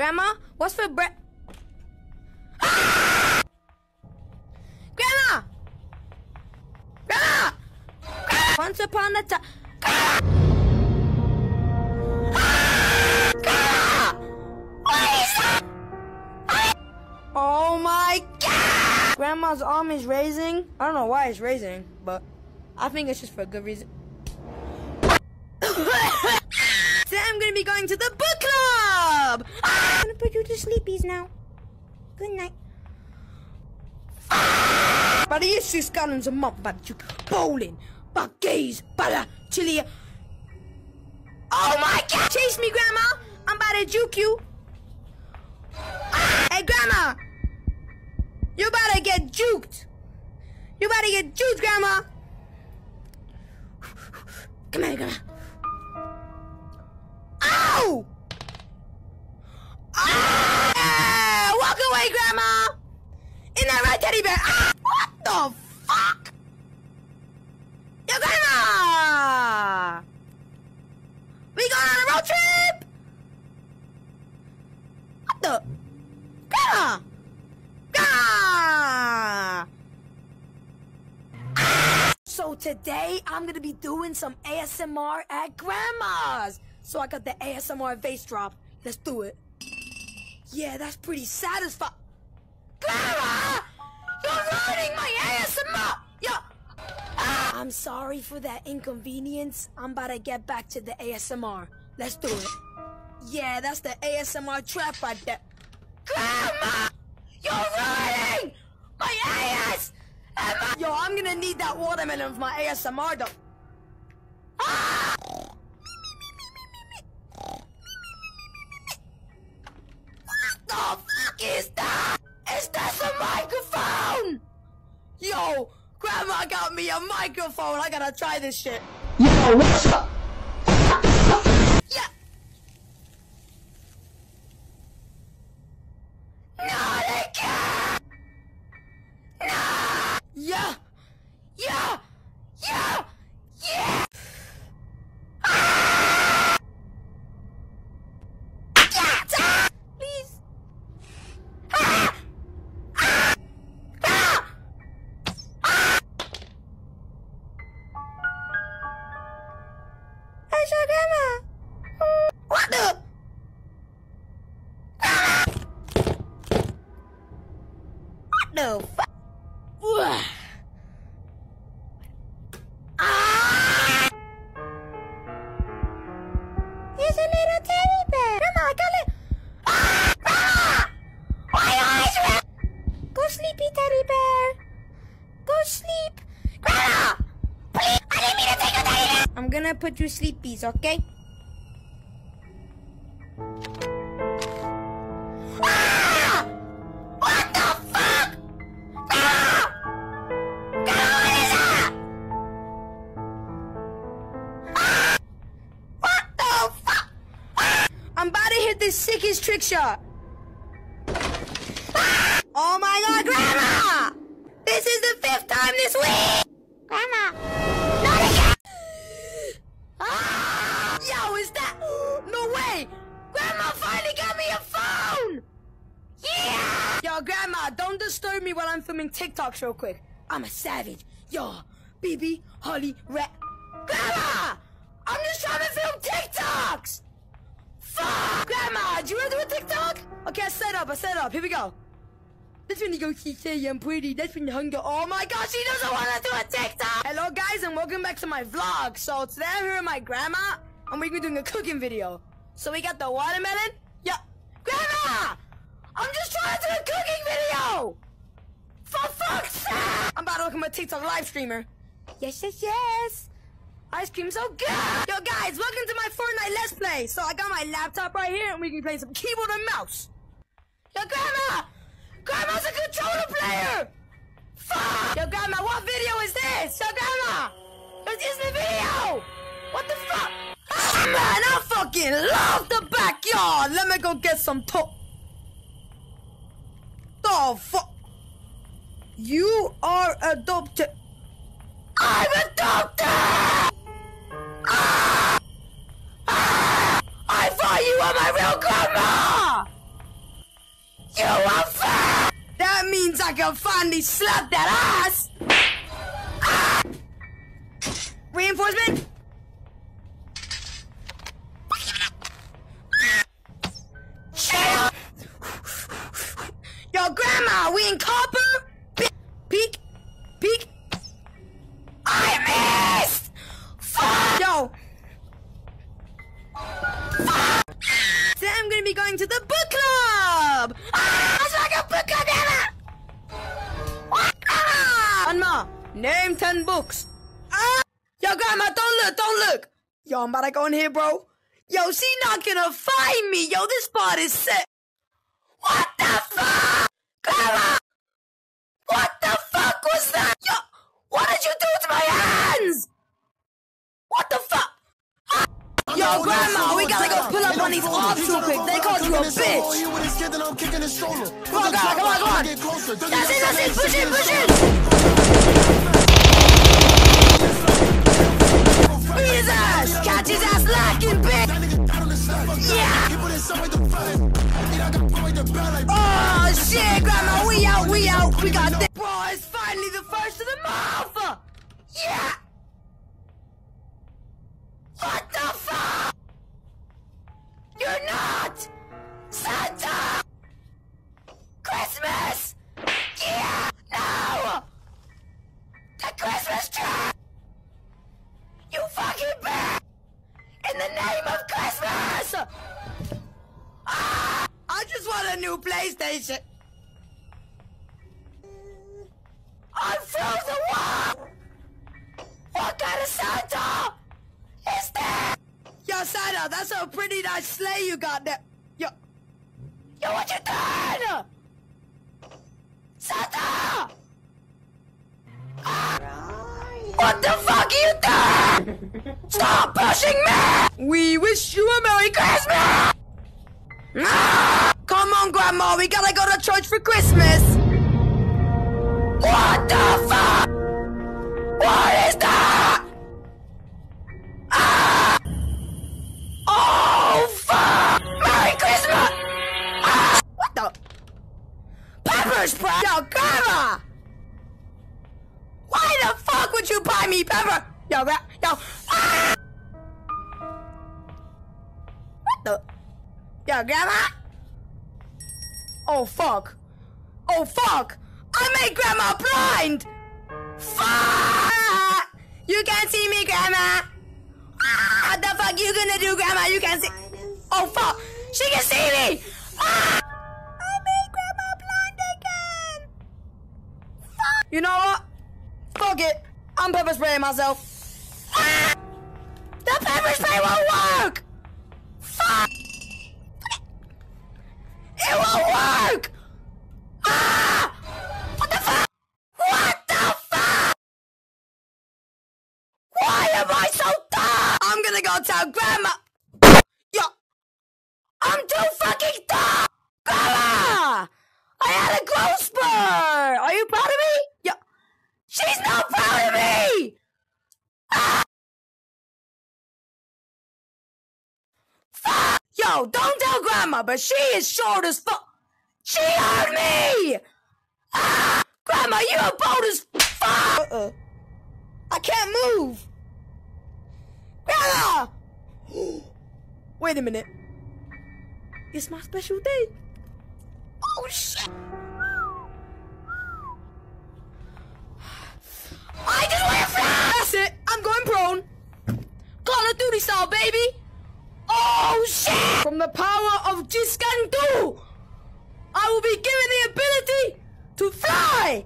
Grandma, what's for bread? Grandma! Grandma! Grandma! Once upon a time. Oh my god! Grandma's arm is raising. I don't know why it's raising, but I think it's just for a good reason. Today I'm gonna be going to the book! I'm gonna put you to sleepies now. Good night. But Para Jesus kanon sa map ba you bowling, but gays, para chili. Oh my god! Chase me, Grandma! I'm about to juke you. Hey, Grandma! You about to get juked! You about to get juked, Grandma! Come here, Grandma. Ow! Ah! Walk away, Grandma! In that right teddy bear! Ah! What the fuck? Yo, Grandma! We going on a road trip? What the? Grandma! Grandma! So today I'm gonna be doing some ASMR at Grandma's. So I got the ASMR vase drop. Let's do it. Yeah, that's pretty satisfying. Clara! You're ruining my ASMR! Yeah. Ah, I'm sorry for that inconvenience. I'm about to get back to the ASMR. Let's do it. Yeah, that's the ASMR trap right there. Grandma! You're ruining my AS! Yo, I'm gonna need that watermelon for my ASMR though. Ah! What the fuck is that? Is that a microphone? Yo, Grandma got me a microphone. I gotta try this shit. Yo, what's up? I'm gonna put you sleepies, okay? Don't disturb me while I'm filming TikToks real quick. I'm a savage. Yo, BB, Holly, Rat. Grandma! I'm just trying to film TikToks! Fuck! Grandma, do you want to do a TikTok? Okay, I set up, I set up. Here we go. That's when you go, she say I'm pretty. That's when you hunger. Oh my god, she doesn't want to do a TikTok! Hello, guys, and welcome back to my vlog. So today I'm here with my grandma, and we're gonna be doing a cooking video. So we got the watermelon. Yeah. Grandma! I'm just trying to do a cooking video! For fuck's sake! I'm about to look become a TikTok live streamer. Yes, yes, yes. Ice cream so good! Yo, guys, welcome to my Fortnite Let's Play. So I got my laptop right here, and we can play some keyboard and mouse. Yo, Grandma! Grandma's a controller player! Fuck! Yo, Grandma, what video is this? Yo, Grandma! This Is the video? What the fuck? Ah, man, I fucking love the backyard! Let me go get some to- The fuck? You are adopted. I'm adopted! Ah! Ah! I thought you were my real grandma! You a fat! That means I can finally slap that ass! Ah! Reinforcement? Yo, Grandma, we in copper? Peek, peek. peek. I missed! Fuck! Yo. Fuck! Today I'm gonna be going to the book club! Ah, like a book club, Grandma! Ah! Grandma, name 10 books. Ah! Yo, Grandma, don't look, don't look! Yo, I'm about to go in here, bro. Yo, she not gonna find me. Yo, this spot is set. What the fuck? Grandma! What the fuck was that? Yo, what did you do to my hands? What the fuck? Ah! Yo, Grandma, we gotta go pull up on these ops real quick. They called you a bitch. Come on, come on, come on. That's it, that's it. Push it, push it. Beat his ass. Catch his ass lacking, bitch. Yeah. Oh shit, Grandma, we out, we out, we got this. Bro, it's finally the first of the month. Yeah. What the fuck? You're not Santa. Christmas. Yeah. No. The Christmas tree. You fucking bitch. In the name of Christmas. Ah. I just want a new PlayStation. I'm frozen. What? What kind of Santa is that? Yo, Santa, that's a pretty nice sleigh you got there. Yo, yo, what you doing? Santa! Ah. What the fuck are you doing? Stop pushing me! We wish you a Merry Christmas! Ah! Come on, Grandma, we gotta go to church for Christmas! What the fuck? Would you buy me pepper? Yo, gra- yo, ah! What the? Yo, Grandma? Oh, fuck. Oh, fuck! I made Grandma blind! Fuck! You can't see me, Grandma! Ah, what the fuck you gonna do, Grandma? You can't see- Oh, fuck! She can see me! Ah! I made Grandma blind again! Fuck! You know what? Fuck it! I'm pepper spraying myself. Ah! The pepper spray won't work! Fuck! It won't work! Ah! What the fuck? What the fuck? Why am I so dumb? I'm gonna go tell Grandma. Yo, I'm too fucking dumb. Grandma, I had a growth spurt. Are you proud of me? Yo, she's not proud of me. Ah! Don't tell Grandma, but she is short as fuck. She heard me! Ah! Grandma, you a bold as fuck! Uh-uh. I can't move! Grandma! Wait a minute. It's my special day. Oh, shit! I just went fly! That's it! I'm going prone! Call of Duty style, baby! Oh, shit! From the power of Jiskandu! I will be given the ability to fly!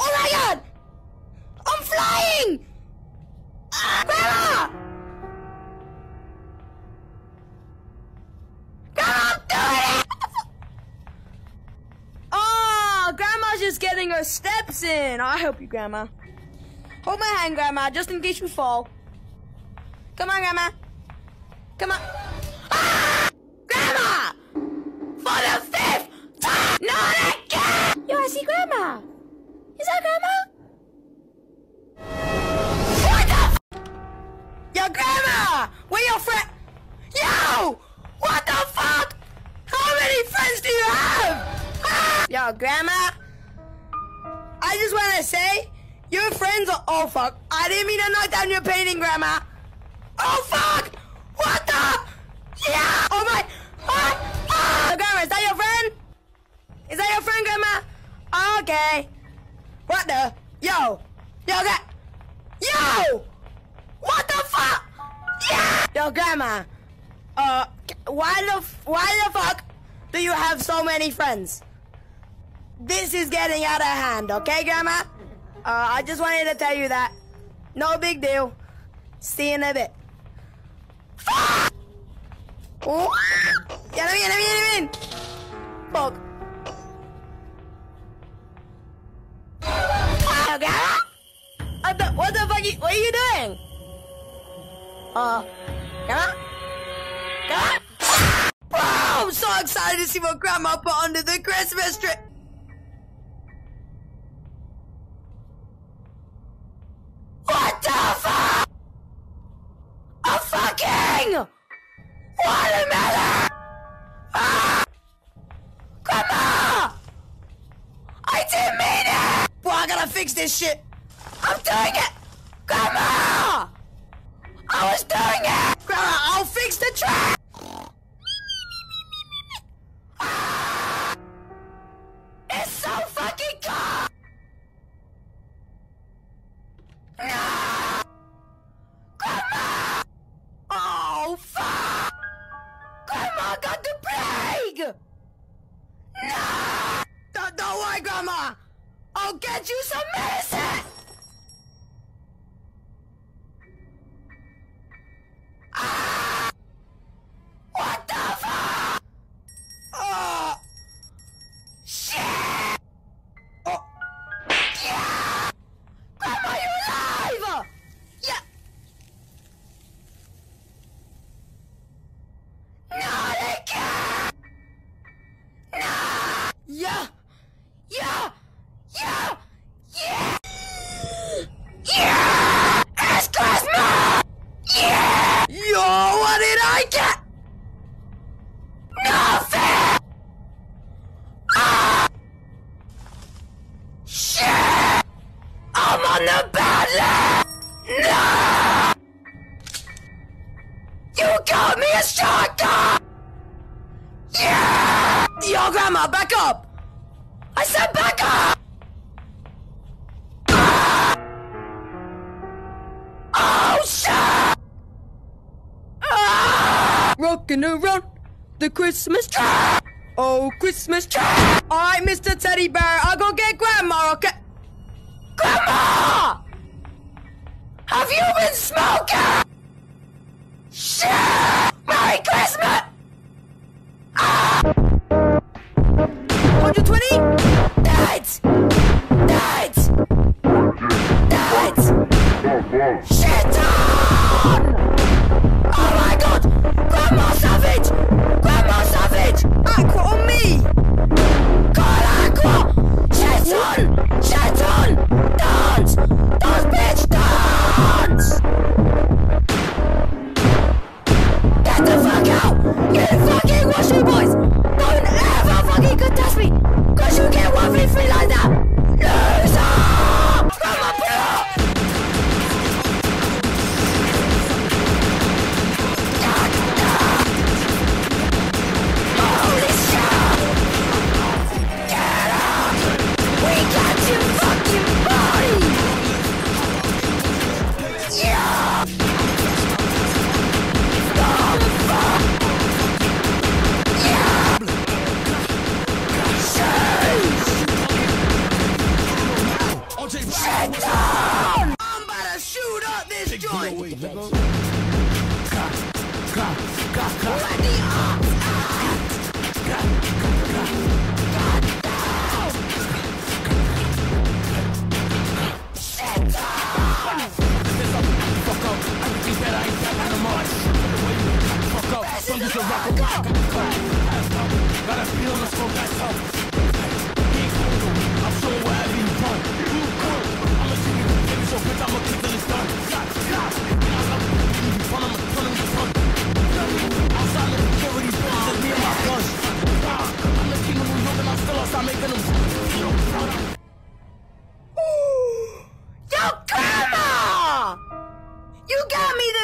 Oh my god! I'm flying! Ah, Grandma! Doing it! Oh, Grandma's just getting her steps in. I'll help you, Grandma. Hold my hand, Grandma, just in case you fall. Come on, Grandma. Come on. Ah! Grandma! For the fifth time! Not again! Yo, I see Grandma. Is that Grandma? What the f- Yo, Grandma! Where your friend? Yo! What the fuck? How many friends do you have? Ah! Yo, Grandma, I just want to say, your friends are. Oh, fuck. I didn't mean to knock down your painting, Grandma. Oh, fuck! What the? Yeah! Oh, my. Ah! Grandma, is that your friend? Is that your friend, Grandma? Okay. What the? Yo! Yo, gra- Yo! What the fuck? Yeah! Yo, Grandma. Uh, why the why the fuck do you have so many friends? This is getting out of hand, okay, Grandma? Uh, I just wanted to tell you that. No big deal. See you in a bit. Oh. Yeah, let me in, let me in, let me in. Fuck. What the, what the fuck? You, what are you doing? Uh, Grandma? Grandma? Oh, I'm so excited to see what Grandma put under the Christmas tree. What the fuck? Fucking watermelon! Ah! Grandma! I didn't mean it! Well, I gotta fix this shit. I'm doing it!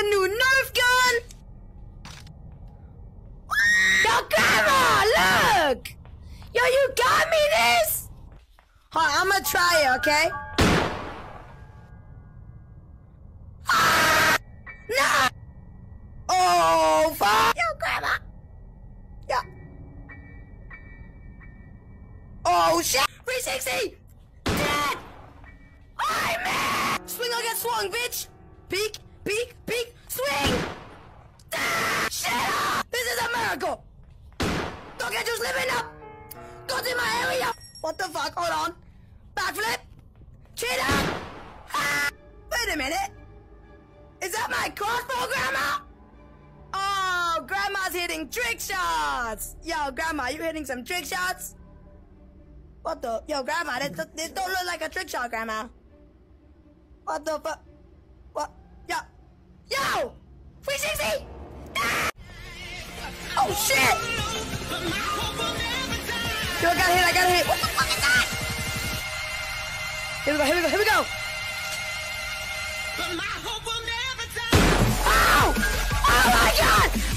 the new Nerf gun! Yo, Grandma, look! Yo, you got me this? Hold on, I'm gonna try it, okay? Ah! No! Oh, fuck! Yo, Grandma! Yo! Oh, shit! 360! Dead! I'm in! Swing, against swung, bitch! Peek! Peek, peek, swing! Ah, shit up! This is a miracle! Don't get you slipping up! Go to my area! What the fuck? Hold on. Backflip! Up! Ah! Wait a minute! Is that my crossbow, Grandma? Oh, Grandma's hitting trick shots! Yo, Grandma, you hitting some trick shots? What the? Yo, Grandma, this, this don't look like a trick shot, Grandma. What the fuck? Yo! Yo! 360! Ah! Oh, shit! Yo, I got hit, I got hit. What the fuck is that? Here we go, here we go, here we go. Ow! Oh my god!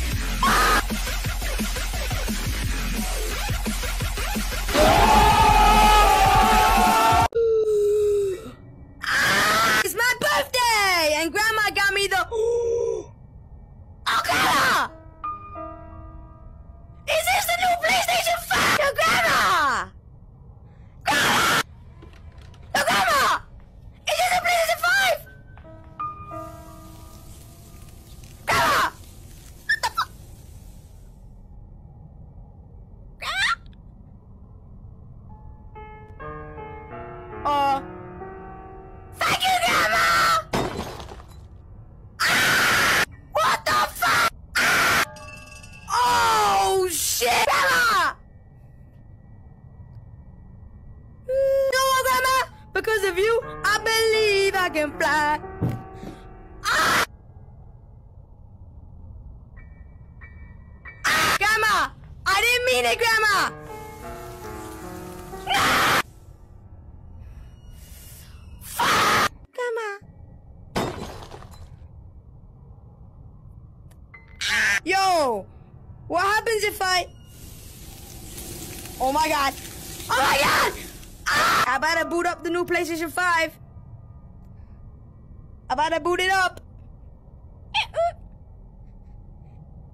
Better boot it up.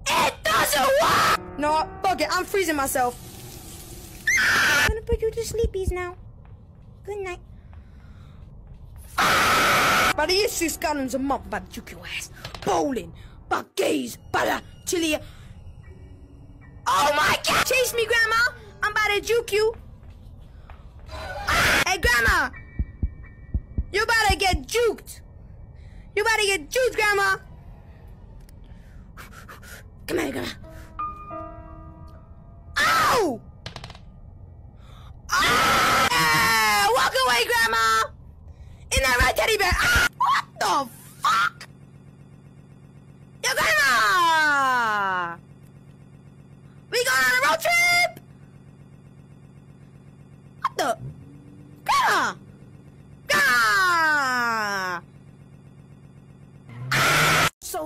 It doesn't work! No, fuck it, I'm freezing myself. I'm gonna put you to sleepies now. Good night. Para esses caras a month, para juke your ass. Bowling, para gays, para chili. Oh my god! Chase me, Grandma! I'm about to juke you. Hey, Grandma! You about to get juked. You to get juice, Grandma. Come here, Grandma. Ow! Ah! Walk away, Grandma! In that right teddy bear. Ah! What the fuck? Yo, Grandma! We going on a road trip? What the? Grandma! Ah!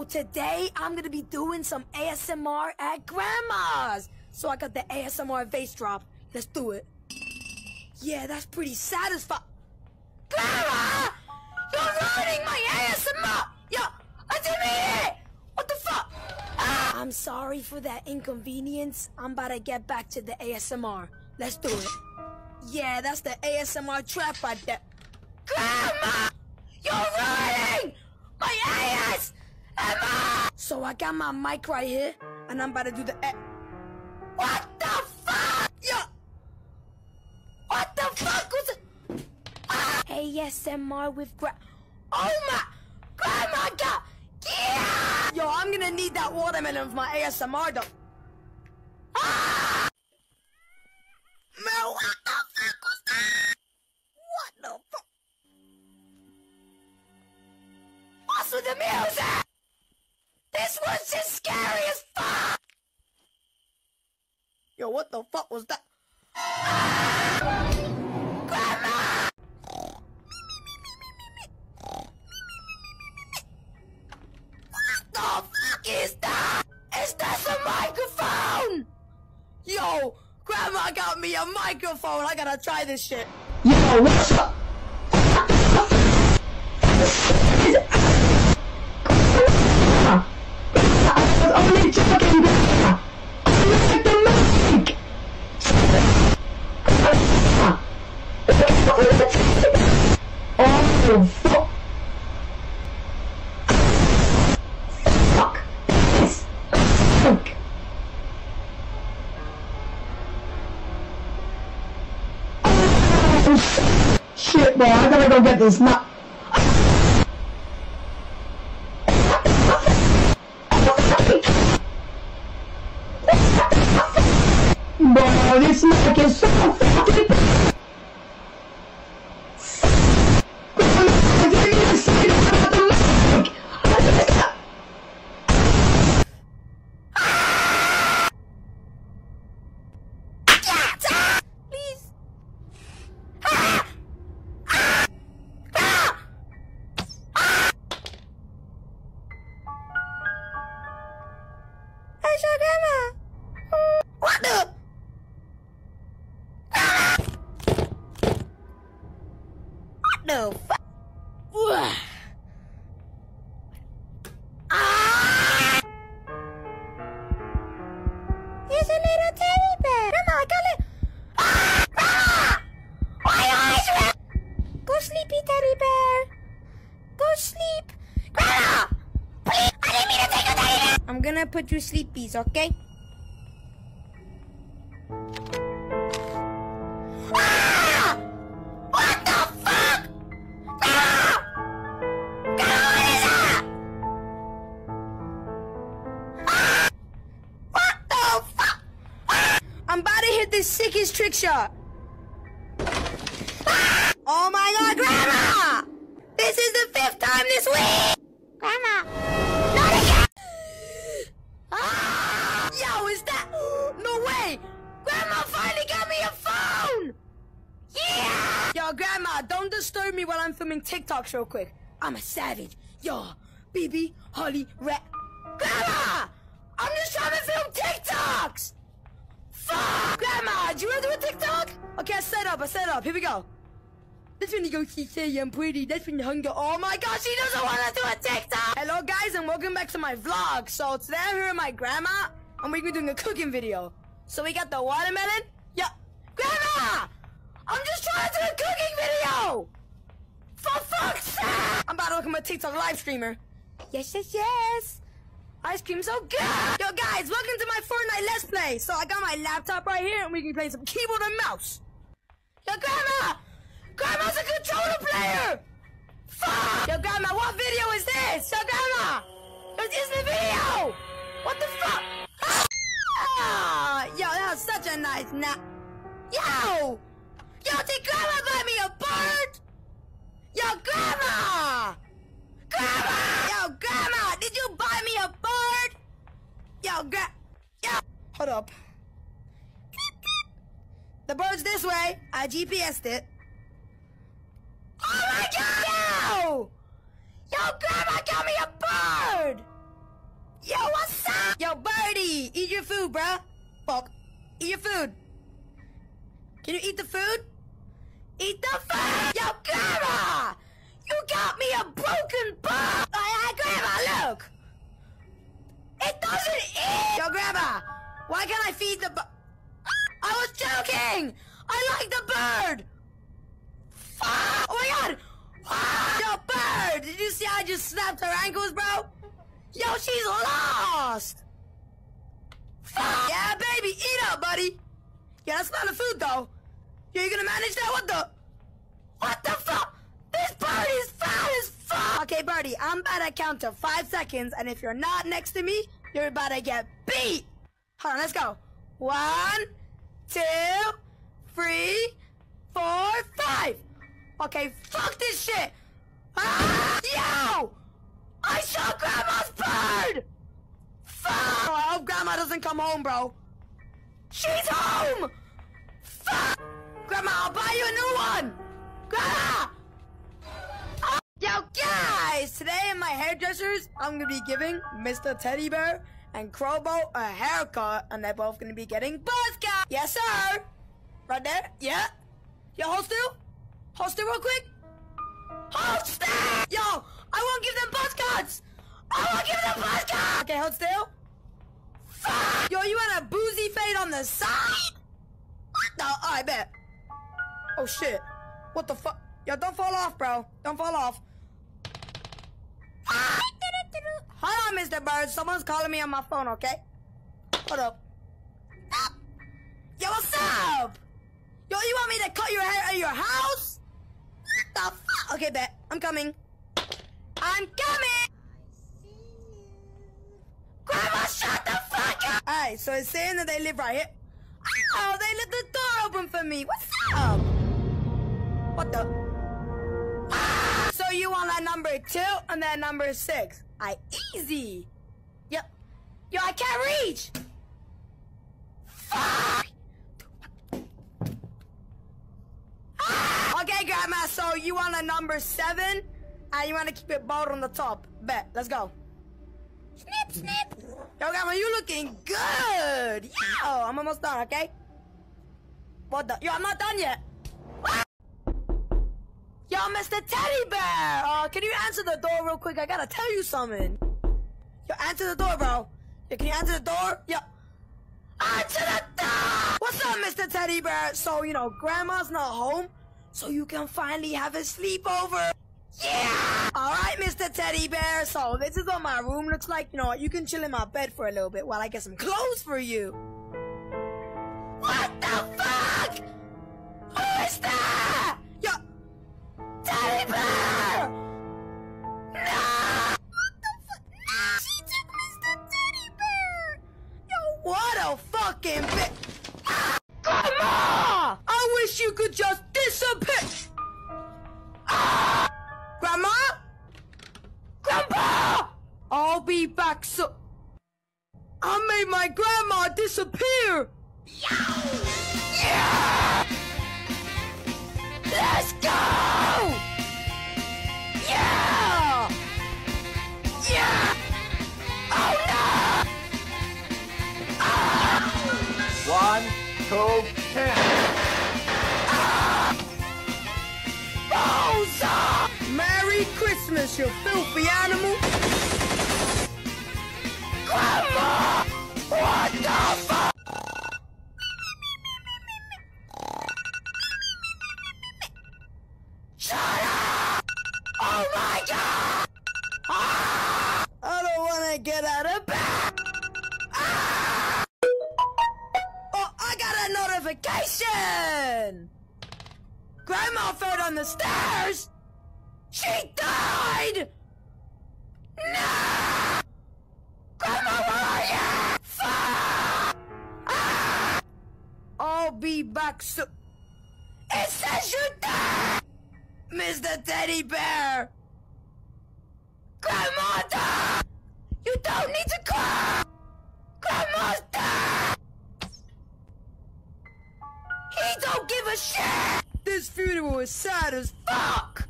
Today I'm gonna be doing some ASMR at Grandma's. So I got the ASMR vase drop. Let's do it. Yeah, that's pretty satisfying. Grandma! You're ruining my ASMR! Yo, I didn't mean it! What the fuck? Ah, I'm sorry for that inconvenience. I'm about to get back to the ASMR. Let's do it. Yeah, that's the ASMR trap right there. Grandma! You're ruining my ASMR! So I got my mic right here, and I'm about to do the What the fuck? Yo! What the fuck was it? Hey ASMR with gra- Oh my! Grandma got- Yeah! Yo, I'm gonna need that watermelon for my ASMR though. Ah! Man, what the fuck was that? What the fuck? What's with the music? This was just scary as fuck! Yo, what the fuck was that? Grandma! What the fuck is that? Is that a microphone? Yo, Grandma got me a microphone. I gotta try this shit. Yo, what's up? Shit, bro, I gotta go get this mic. I'm gonna put you sleepies, okay? Real quick. I'm a savage. Yo, BB, Holly, Rat... Grandma! I'm just trying to film TikToks! Fuck! Grandma, do you want to do a TikTok? Okay, I set up, I set up. Here we go. That's when you go, she say I'm pretty. That's when you hunger. Oh my god, she doesn't want to do a TikTok! Hello, guys, and welcome back to my vlog. So today I'm here with my grandma, and we're gonna be doing a cooking video. So we got the watermelon. Yeah. Grandma! I'm just trying to do a cooking video! For fuck's sake! I'm about to look at become a TikTok live streamer. Yes, yes, yes. Ice cream so good! Yo, guys, welcome to my Fortnite Let's Play. So I got my laptop right here, and we can play some keyboard and mouse. Yo, Grandma! Grandma's a controller player! Fuck! Yo, Grandma, what video is this? Yo, Grandma! This is the video! What the fuck? Ah! Yo, that was such a nice nap. Yo! Yo, did Grandma buy me a bird? Yo, Grandma! Grandma! Yo, Grandma, did you buy me a bird? Yo, gra- Yo! Hold up. The bird's this way. I GPSed it. Oh my god! Yo! Yo, Grandma got me a bird! Yo, what's up? Yo, birdie! Eat your food, bruh. Fuck. Eat your food. Can you eat the food? Eat the food! Yo, Grandma! You got me a broken bird! Hey, hey, Grandma, look! It doesn't eat! Yo, Grandma! Why can't I feed the bird? I was joking! I like the bird! Oh my god! Ah! Yo, bird! Did you see how I just snapped her ankles, bro? Yo, she's lost! Yeah, baby, eat up, buddy! Yeah, that's not a food, though. Yeah, you gonna manage that? What the? What the fuck? This bird is fat as fuck! Okay, birdie, I'm about to count to five seconds, and if you're not next to me, you're about to get beat! Hold on, let's go. One, two, three, four, five! Okay, fuck this shit! Ah! Yo! I saw Grandma's bird! Fuck! Oh, I hope Grandma doesn't come home, bro. She's home! Fuck! Grandma, I'll buy you a new one! Grandma! Yo, guys! Today in my hairdressers, I'm gonna be giving Mr. Teddy Bear and Crowbo a haircut, and they're both gonna be getting buzz cut. Yes, sir. Right there. Yeah. Yo, hold still. Hold still real quick. Hold still. Yo, I won't give them buzz cuts. I won't give them buzz cuts. Okay, hold still. Fuck. Yo, you had a boozy fade on the side? What the? Oh, I bet. Oh, shit. What the fuck? Yo, don't fall off, bro. Don't fall off. Hold on, Mr. Bird. Someone's calling me on my phone, okay? Hold up. Yo, what's up? Yo, you want me to cut your hair at your house? What the fuck? Okay, bet. I'm coming. I'm coming! Grandma, shut the fuck up! Alright, so it's saying that they live right here. Oh, they left the door open for me. What's up? What the? So you want that number two and that number six? I easy. Yep. Yo, I can't reach. Ah! Okay, Grandma. So you want a number seven, and you want to keep it bold on the top. Bet. Let's go. Snip, snip. Yo, Grandma, you looking good. Yo, I'm almost done. Okay. What the? Yo, I'm not done yet. Yo, Mr. Teddy Bear! Uh, can you answer the door real quick? I gotta tell you something. Yo, answer the door, bro. Yo, can you answer the door? Yo. Answer the door! What's up, Mr. Teddy Bear? So, you know, Grandma's not home, so you can finally have a sleepover. Yeah! Alright, Mr. Teddy Bear. So, this is what my room looks like. You know what? You can chill in my bed for a little bit while I get some clothes for you. What the fuck? Who is that? Teddy bear! No! What the? No! She took Mr. Teddy bear! Yo, what a fucking bit! Ah, Grandma! I wish you could just disappear! Grandma? Grandpa! I'll be back so... I made my grandma disappear! Yeah! Let's go! Yeah! Yeah! Oh no! One, two, ten. Boza! Merry Christmas, you filthy animal! Grandma! What the I don't want to get out of bed! Ah! Oh, I got a notification! Grandma fell down the stairs! She died! No! Grandma, where are you? Fuck! Ah! I'll be back soon. It says you died! Mr. Teddy Bear! Grandma died! You don't need to cry! Grandma's dead! He don't give a shit! This funeral is sad as fuck!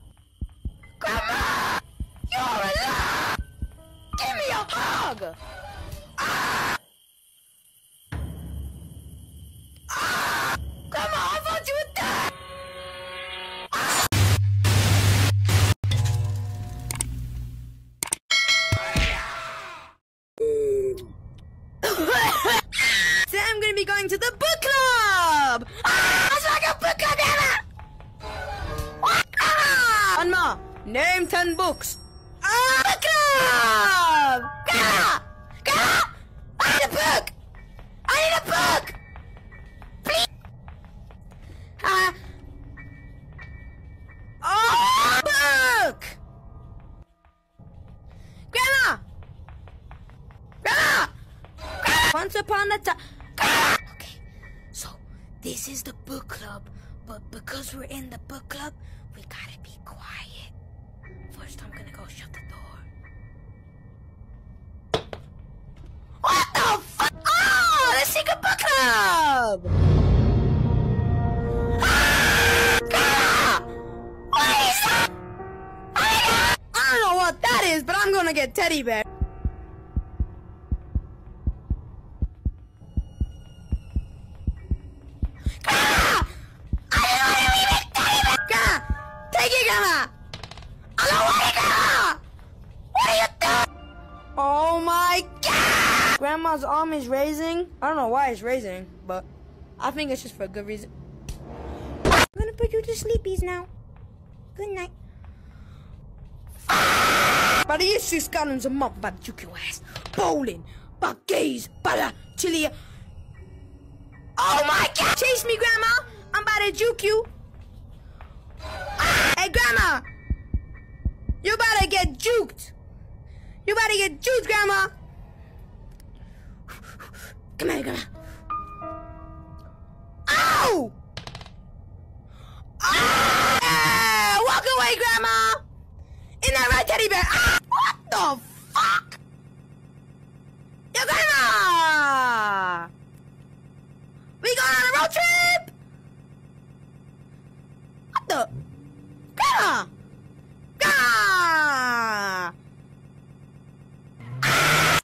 Grandma! You're alive! Give me a hug! Ah! Going to the book club! Ah, like a book club, it! Ah! More. Name ten books. Ah, book club! Because we're in the book club, we gotta be quiet. First, I'm gonna go shut the door. What the fuck? Oh, the secret book club! Ah! What is that? I don't know what that is, but I'm gonna get teddy bear. What are you doing? Oh my god! Grandma's arm is raising. I don't know why it's raising, but I think it's just for a good reason. I'm gonna put you to sleepies now. Good night. But he's six gallons a month. mal para que o ass. Bowling, para gays, chili. Oh my god! Chase me, Grandma! I'm about to juke you! Hey, Grandma! You about to get juked. You about to get juked, Grandma. Come here, Grandma. Ow! Ah! Walk away, Grandma! In that red teddy bear. Ah! What the fuck? Yo, Grandma! We going on a road trip? What the? Grandma!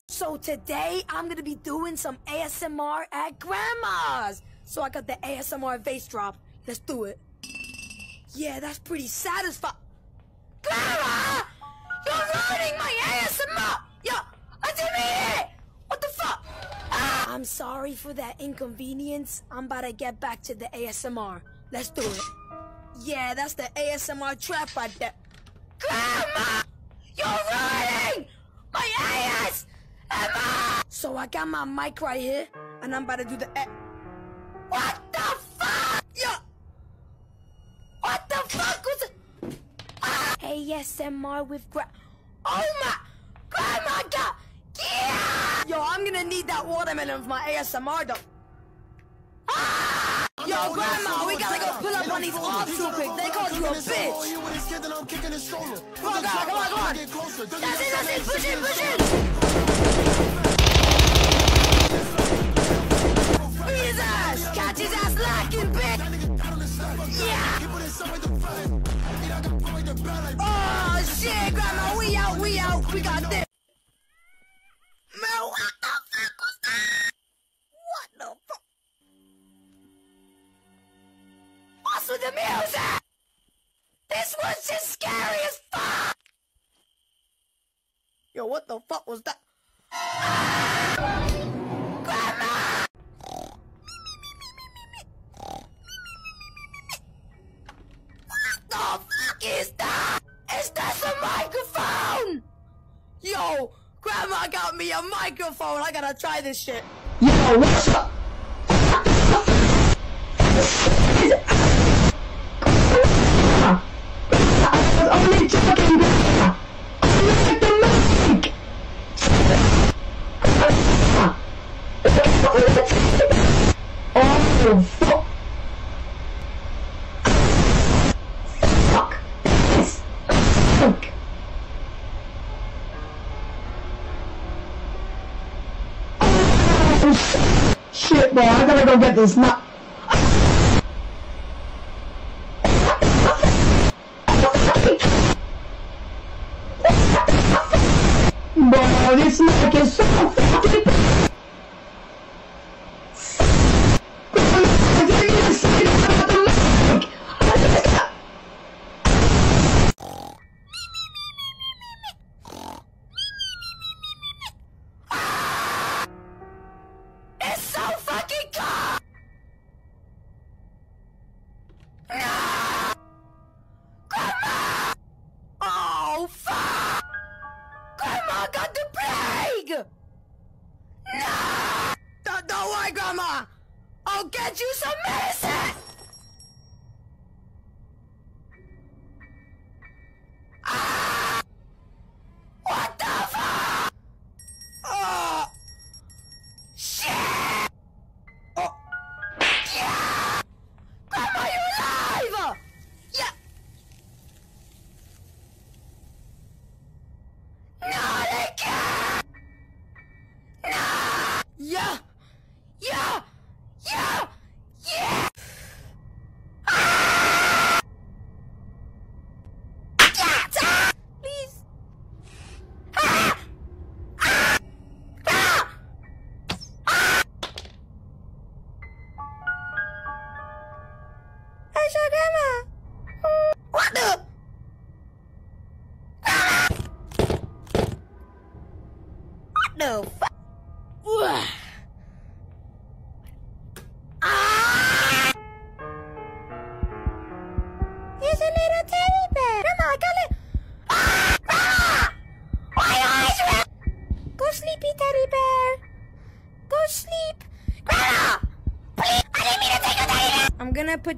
So today I'm gonna be doing some ASMR at Grandma's. So I got the ASMR vase drop. Let's do it. Yeah, that's pretty satisfying. Grandma! You're ruining my ASMR! Yo, I! What the fuck? Ah, I'm sorry for that inconvenience. I'm about to get back to the ASMR. Let's do it. Yeah, that's the ASMR trap right there. Grandma! You're ruining my ASMR! So I got my mic right here, and I'm about to do the... A- what the fuck? Yo! What the fuck was it? Ah, ASMR with gra- Oh my! Grandma got- Yeah! Yo, I'm gonna need that watermelon for my ASMR though. Yo, Grandma, we gotta go pull up on these ops real. They called you a bitch. Come on, come on, come on, come on. That's it, that's it. Push it, push it. Beat his. Catch his ass lacking, bitch. Yeah. Oh, shit, Grandma. We out, we out. We got this. The music? This was just scary as fuck! Yo, what the fuck was that? Grandma! What the fuck is that? Is that a microphone? Yo, Grandma got me a microphone. I gotta try this shit. Yo, what's up? Shit, boy, I gotta go get this mic.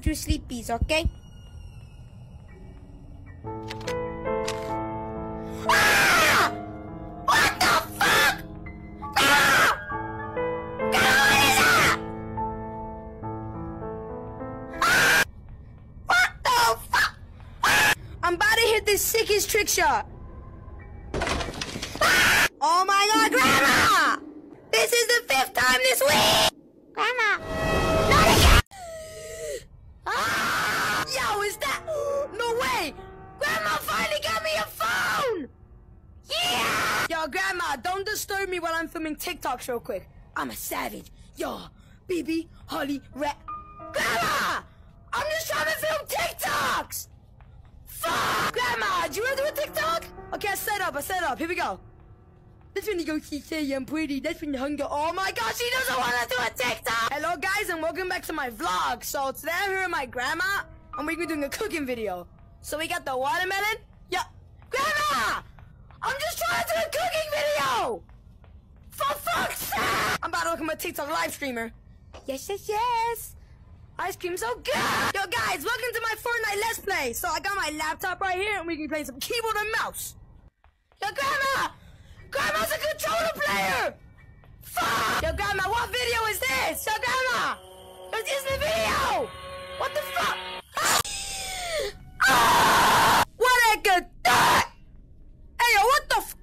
You sleepies, okay? Real quick. I'm a savage. Yo, BB, Holly, Rat. Grandma! I'm just trying to film TikToks! Fuck! Grandma, do you want to do a TikTok? Okay, I set up, I set up. Here we go. That's when you go, she say I'm pretty. That's when you hunger. Oh my gosh, she doesn't want to do a TikTok. Hello, guys, and welcome back to my vlog. So today I'm here with my grandma, and we're gonna be doing a cooking video. So we got the watermelon. Yeah, grandma, I'm just trying to do a cooking video. I'm about to become a TikTok live streamer. Yes, yes, yes. Ice cream so good! Yo, guys, welcome to my Fortnite Let's Play. So I got my laptop right here, and we can play some keyboard and mouse. Yo, Grandma! Grandma's a controller player! Fuck! Yo, Grandma, what video is this? Yo, Grandma! Is this the video? What the fuck? Ah! Ah! What a good? Hey, yo, what the f-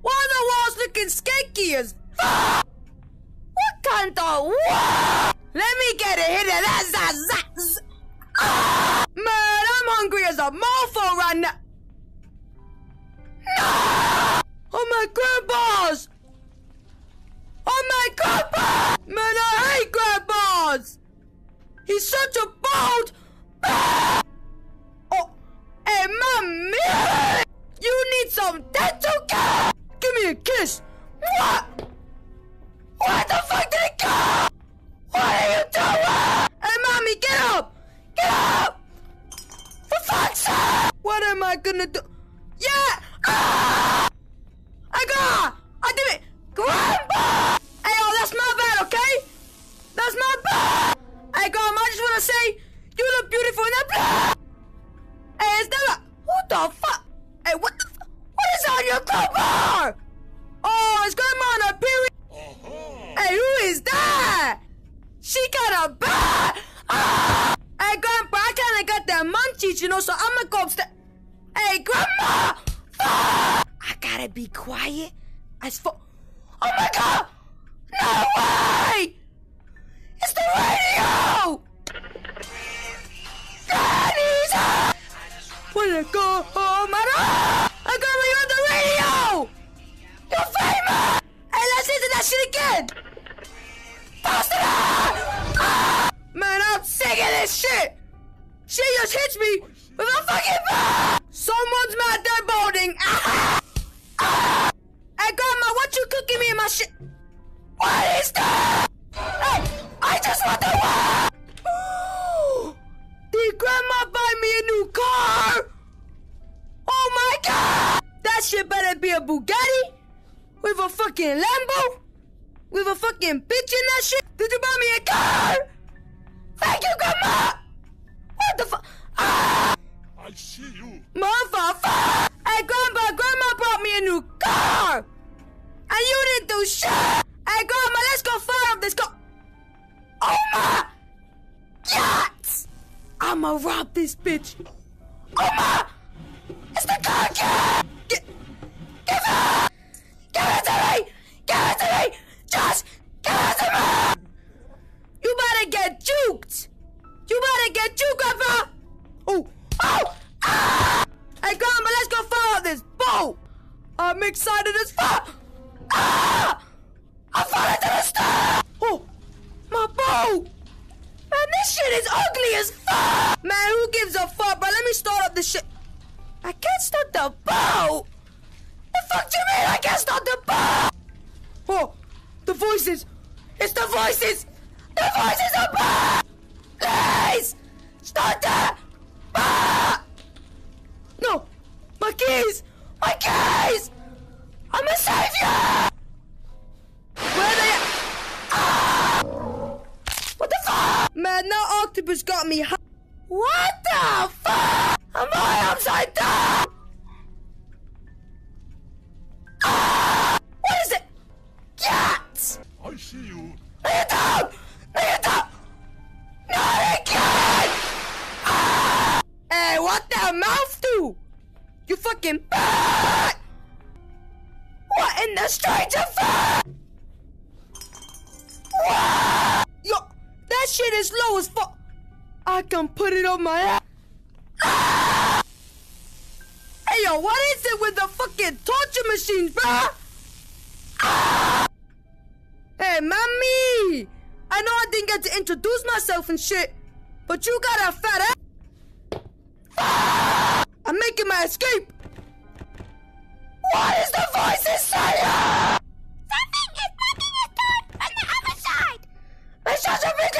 Why are the walls looking skanky as fuck? Kind? Let me get a hit of that za za z- ah! Man, I'm hungry as a mofo right now. No! Oh my grandpas! Oh my grandpa! Man, I hate grandpas! He's such a bold. Oh, hey, mommy! You need some dental care! Give me a kiss! What?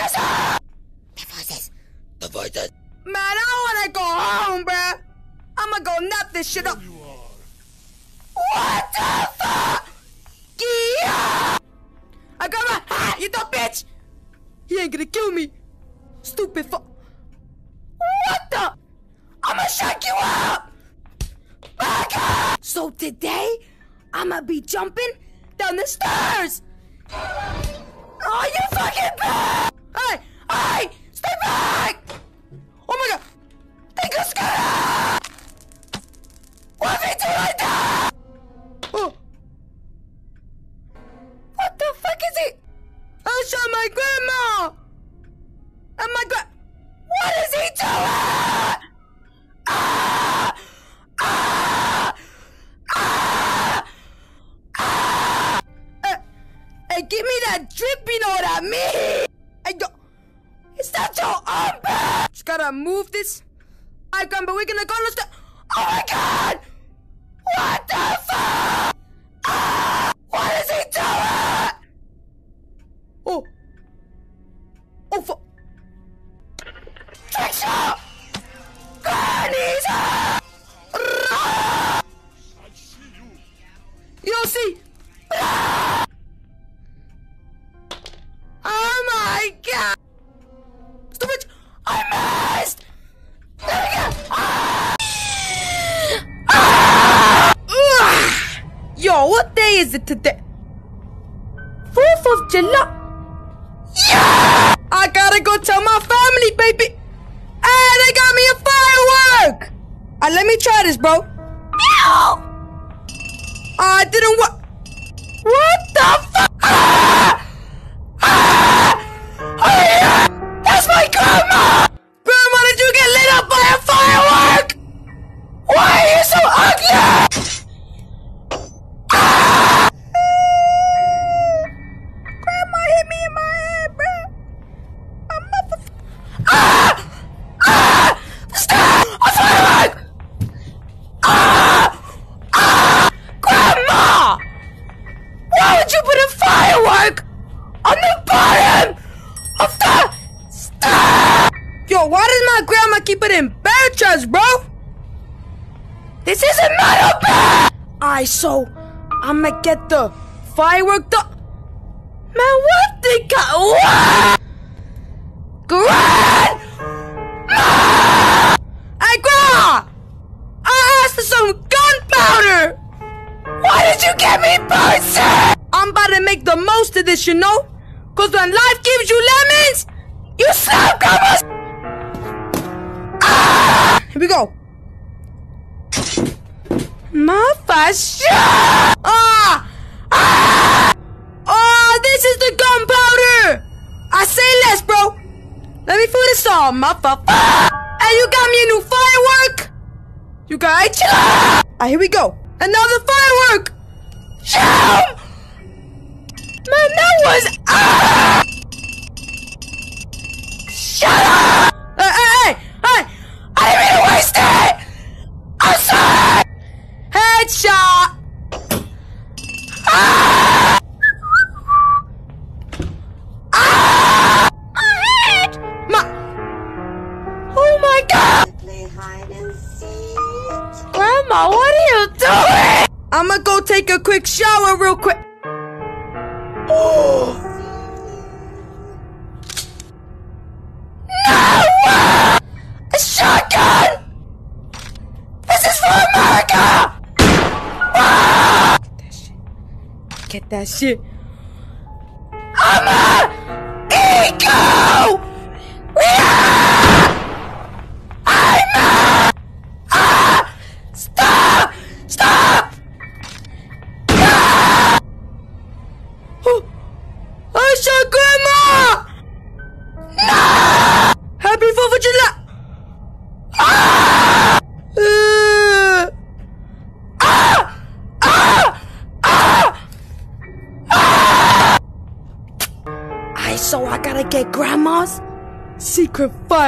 Such a big ass. The voices. The voices. Man, I wanna go home, bruh. I'ma go nap this shit up. What the fuck? Yeah! I got my hat, you dumb bitch! He ain't gonna kill me. Stupid fuck. What the? I'ma shake you up! Back up! So today, I'ma be jumping down the stairs! Oh, you fucking bitch! Hey! Stay back! Oh my god! Think I'm scared! Why they do like that? Oh! What the fuck is it? I shot my grandma! And my gra- What is he doing? Ah! Ah! Ah! Ah! Uh, hey, give me that drip, you know what is that your? Just gotta move this. icon, but we're gonna go to the. Oh my god! What the firework motherfucker. And you got me a new firework? You got chill out. Ah, here we go. Another firework. Show! Grandma, what are you doing? I'ma go take a quick shower real quick. Oh! No! A shotgun! This is for America! Get that shit. Get that shit.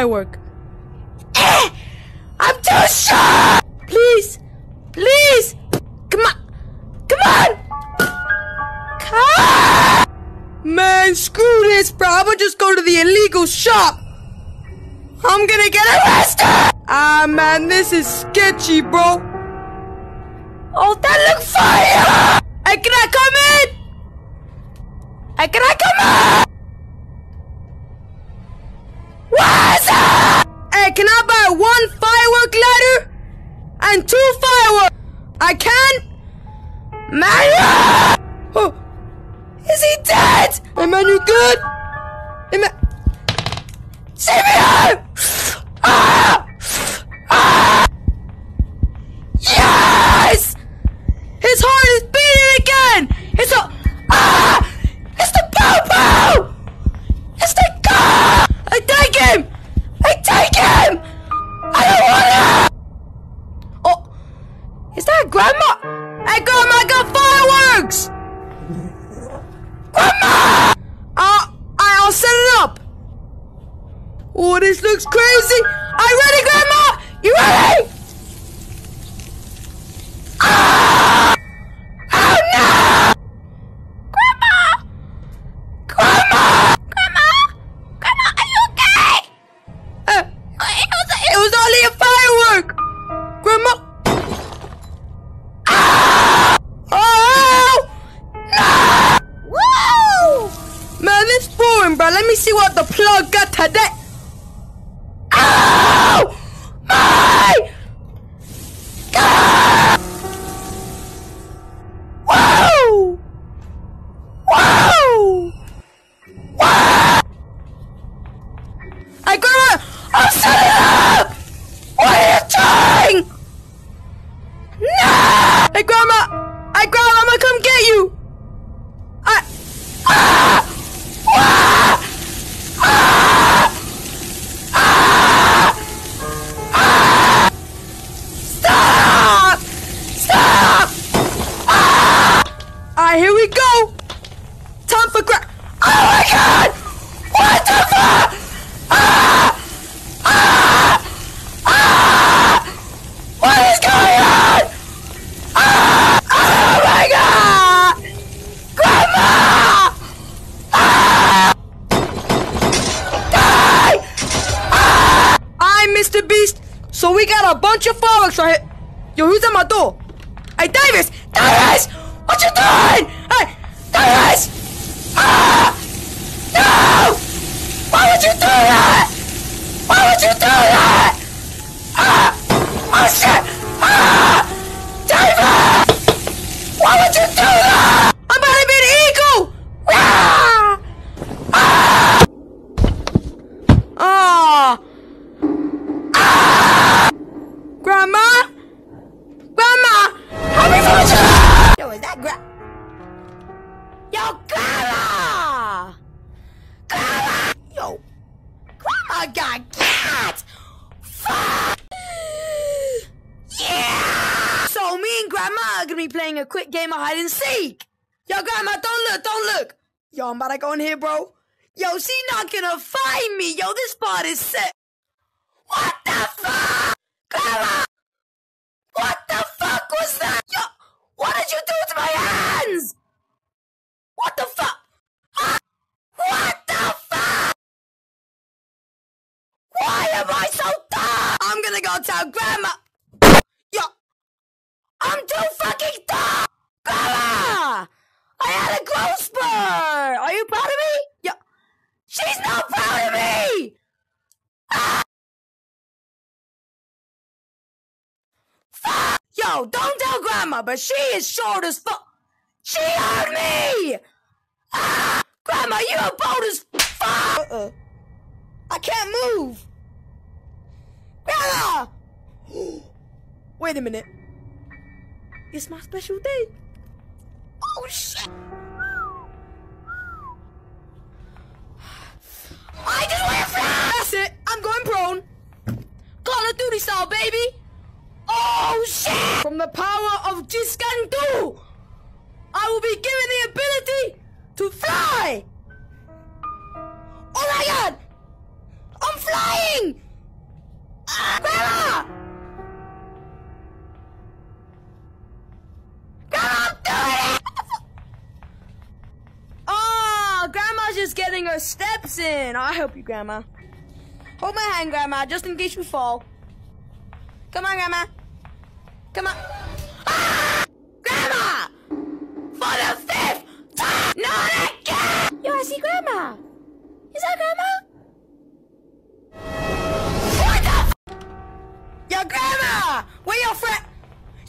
I work. Eh, I'm too shy! Please! Please! Come on! Come on! Come Man, screw this, bro. I'm gonna just go to the illegal shop. I'm gonna get arrested! Ah, man, this is sketchy, bro. Oh, that looks fire! Hey, can I come in? Hey, can I come in? a bunch of fireworks right here. Yo, who's at my door? Hey, Davis! Davis! What you doing? Hey, Davis! Ah! No! Why would you do that? Why would you do that? Ah! Oh, shit! Like on here, bro? Yo, she not gonna find me. Yo, this part is sick. What the fuck? Clara! What the fuck was that? Yo, what did you do to my hands? What the fuck? Huh? What the fuck? Why am I so dumb? I'm gonna go tell grandma. Yo, I'm too fucking dumb. I had a close spur! Are you proud of me? Yeah. She's not proud of me! Ah! Fuck! Yo, don't tell grandma, but she is short as fuck. She heard me! Ah! Grandma, you a bold as fuck! Uh -uh. I can't move! Grandma! Wait a minute. It's my special day. Oh, shit! I just went flat! That's it! I'm going prone! Call of Duty style, baby! Oh, shit! From the power of Jiskandu, I will be given the ability to fly! Oh my god! I'm flying! Ah, Grandma! Just getting her steps in. I'll help you, Grandma. Hold my hand, Grandma, just in case you fall. Come on, Grandma. Come on. Ah! Grandma! For the fifth time! Not again! Yo, I see Grandma. Is that Grandma? What the f- Yo, Grandma! Where your friend?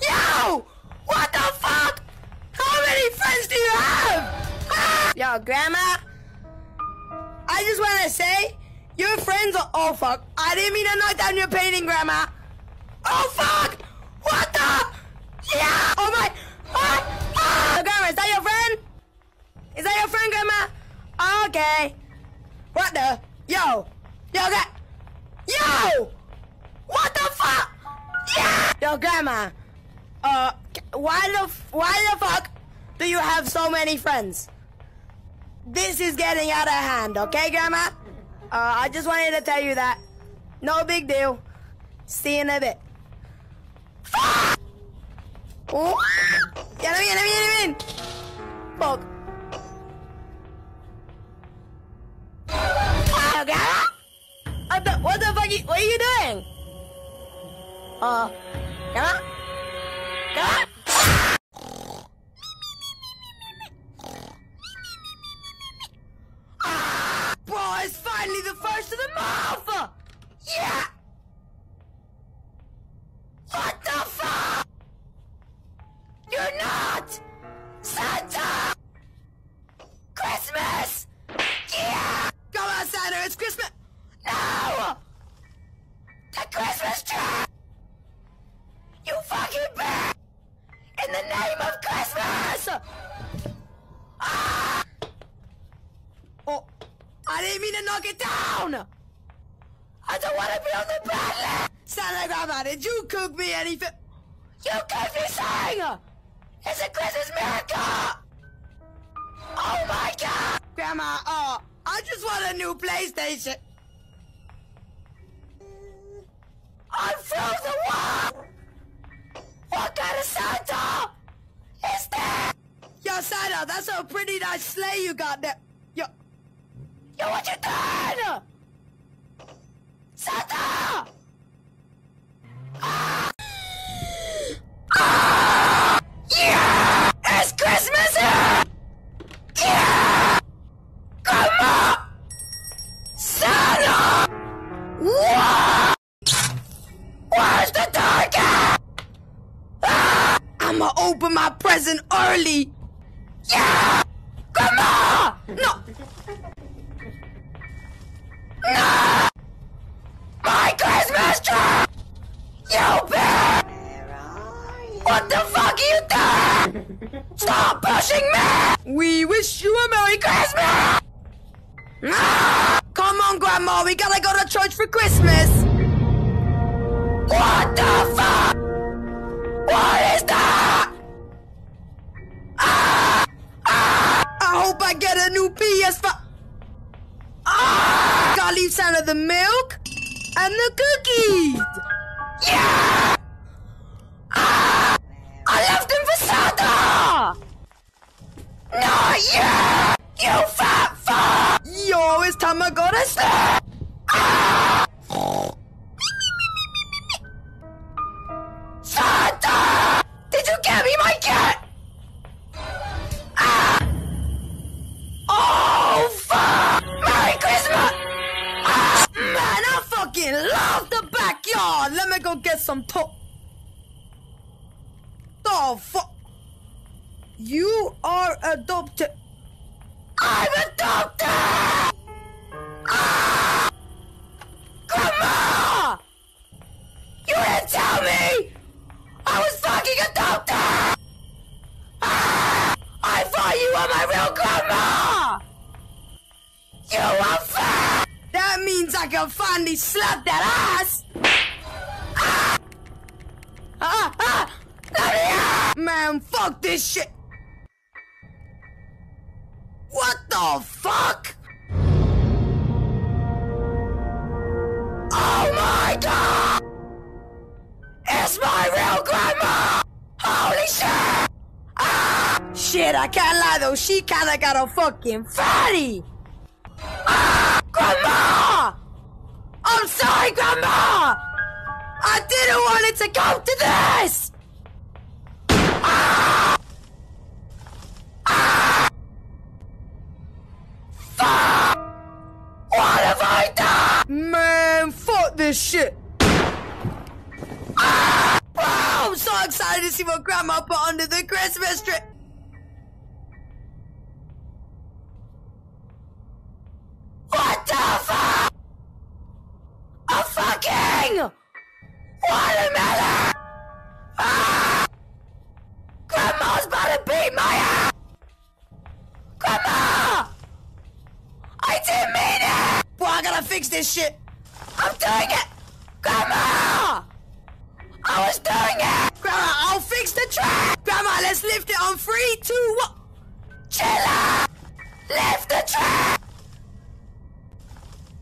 Yo! What the fuck? How many friends do you have? Ah! Yo, Grandma. I just want to say, your friends are. Oh, fuck. I didn't mean to knock down your painting, Grandma. Oh, fuck! What the? Yeah! Oh, my. Ah! Ah! Grandma, is that your friend? Is that your friend, Grandma? Okay. What the? Yo! Yo, gra- Yo! What the fuck? Yeah! Yo, Grandma. Uh, why the why the fuck do you have so many friends? This is getting out of hand, okay, Grandma? Uh, I just wanted to tell you that. No big deal. See you in a bit. Fuck! Oh. Yeah, let me in, let me in, let me in. Fuck. Oh, Grandma? What the, what the fuck? What are you doing? Uh? Grandma? fucking fatty! Ah, grandma! I'm sorry, Grandma! I didn't want it to go to this! Ah! Ah! Fuck! What have I done? Man, fuck this shit! Ah! I'm so excited to see what Grandma put under the Christmas tree! shit! I'm doing it! Grandma! I was doing it! Grandma, I'll fix the track! Grandma, let's lift it on three, two, one! Chilla! Lift the track!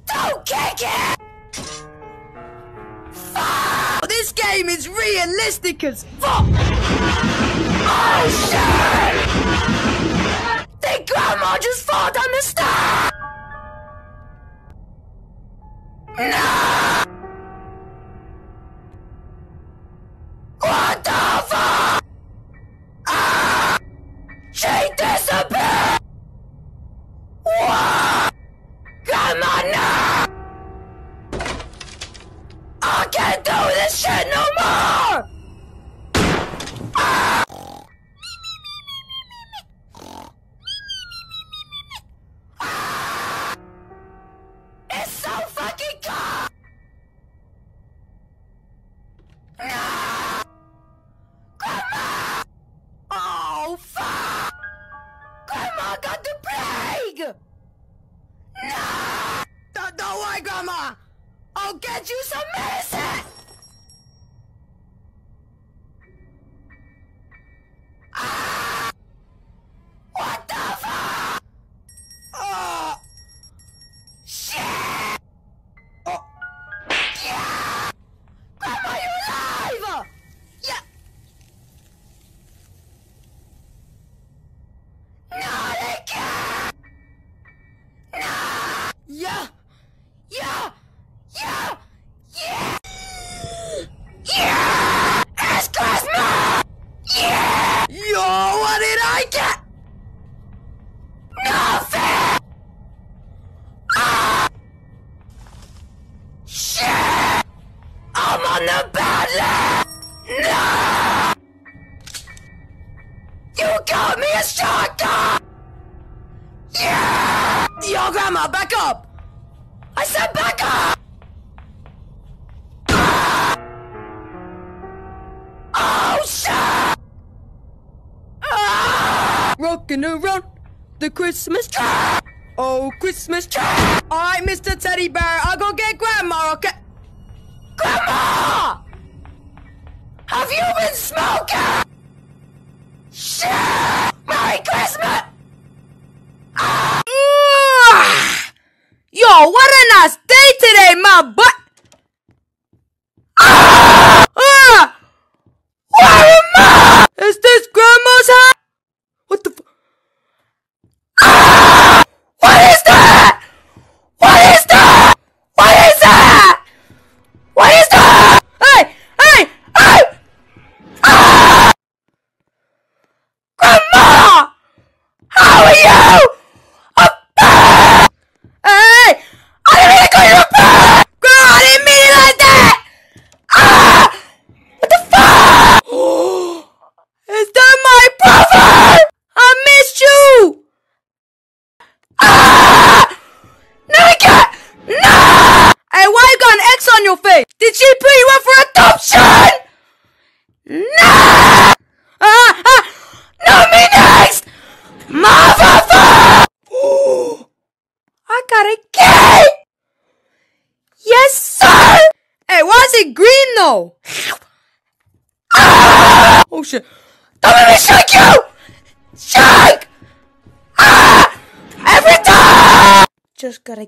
Don't kick it! Fuck! This game is realistic as fuck!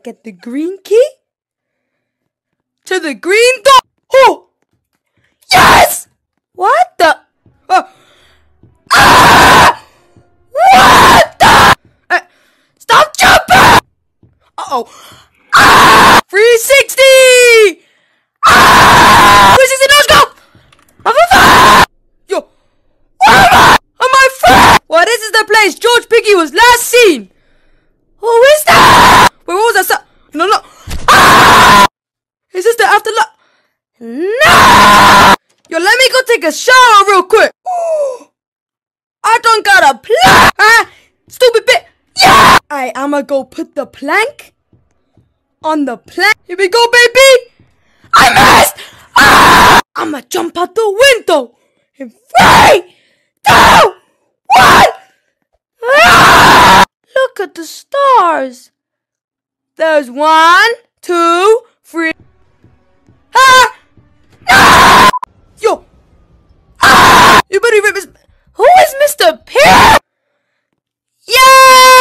Get the green key to the green door. go put the plank on the plank. Here we go, baby. I missed. Ah! I'ma jump out the window in three, two, one. Ah! Look at the stars. There's one, two, three. Ah! No! Yo! Ah! You better miss. Who is Mr. Pig? Yeah!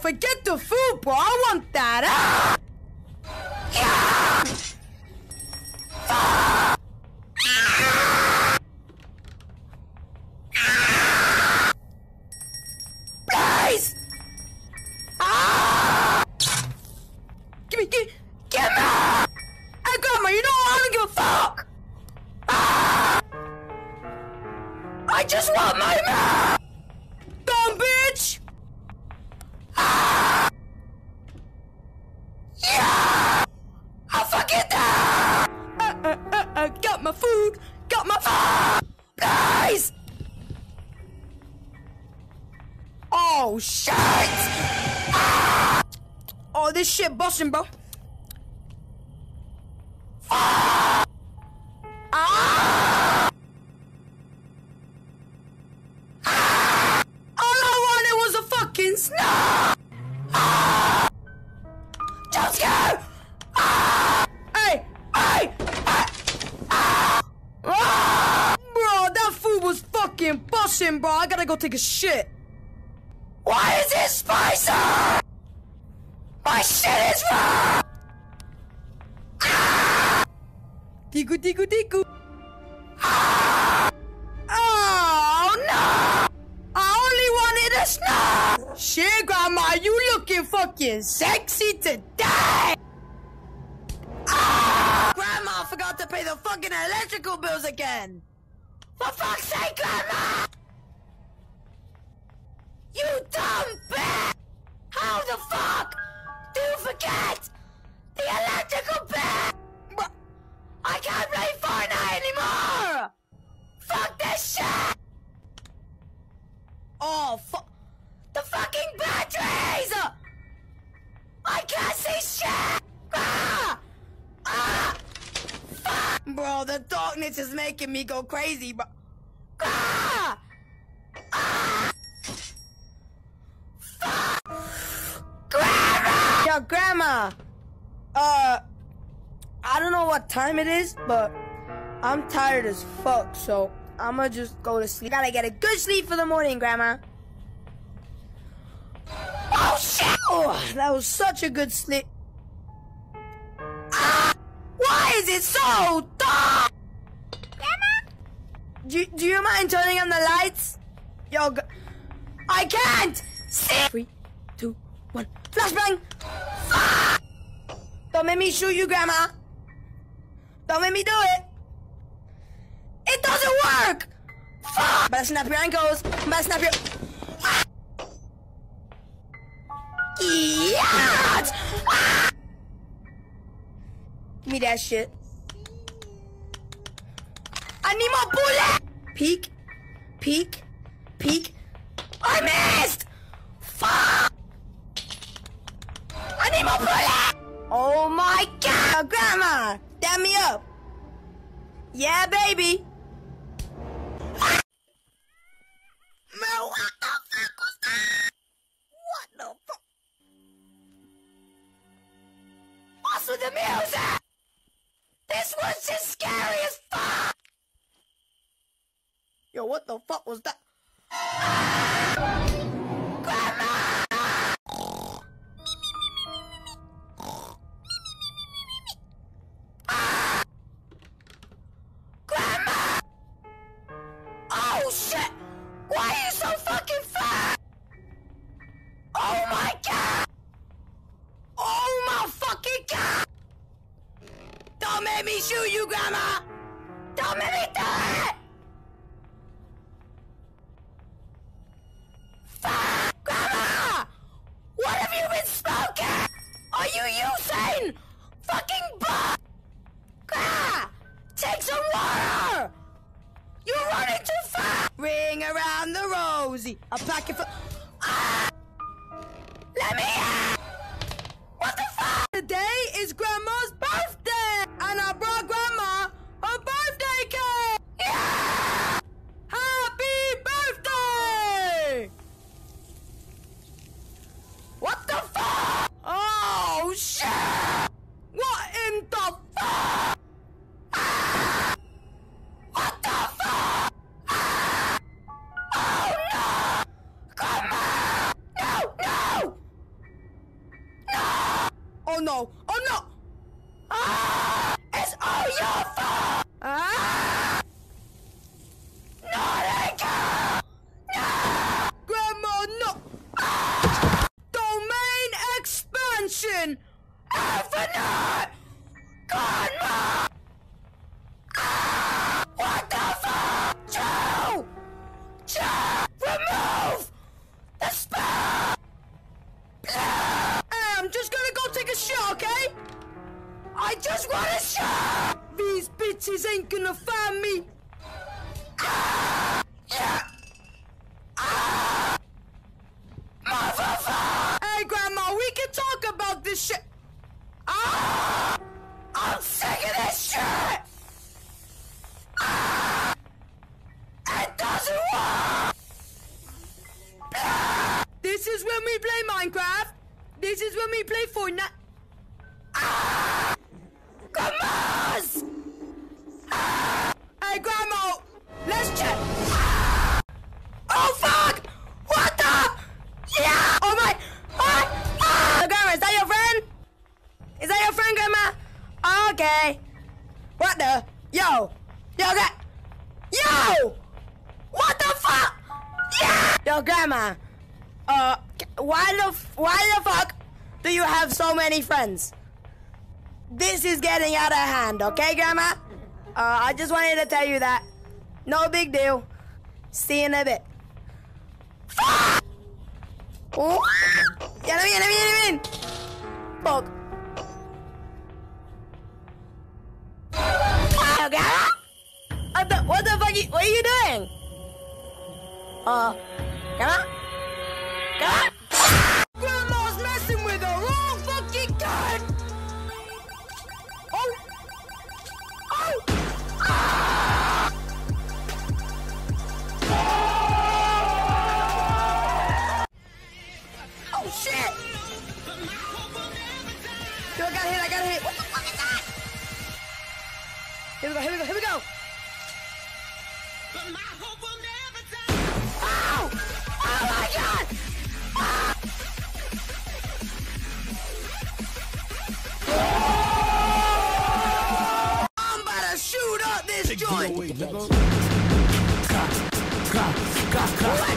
forget the food, bro. I want that. Ah! Yeah! question, bro. All I wanted was a fucking snow! Hey! Hey! Bro, that food was fucking bro. I gotta go take a shit. crazy, grandma! Grandma! Uh, I don't know what time it is, but I'm tired as fuck, so I'ma just go to sleep. Gotta get a good sleep for the morning, Grandma. Oh, shit! Oh, that was such a good sleep. Ah! Why is it so do, do you mind turning on the lights? Yo, I can't! See? Three, two, one. Flashbang! Fuck! Don't make me shoot you, Grandma! Don't make me do it! It doesn't work! Fuck! Better snap your ankles! Better snap your... Ah! Yes! Ah! Give me that shit. I need more bullets! Peek, peek, peek. I missed! Fuck! I need more bullet! Oh my god! Grandma, dab me up! Yeah, baby! This is getting out of hand, okay, Grandma? Uh, I just wanted to tell you that. No big deal. See you in a bit. Take joy. Away, nigga. Ka, ka, ka, ka.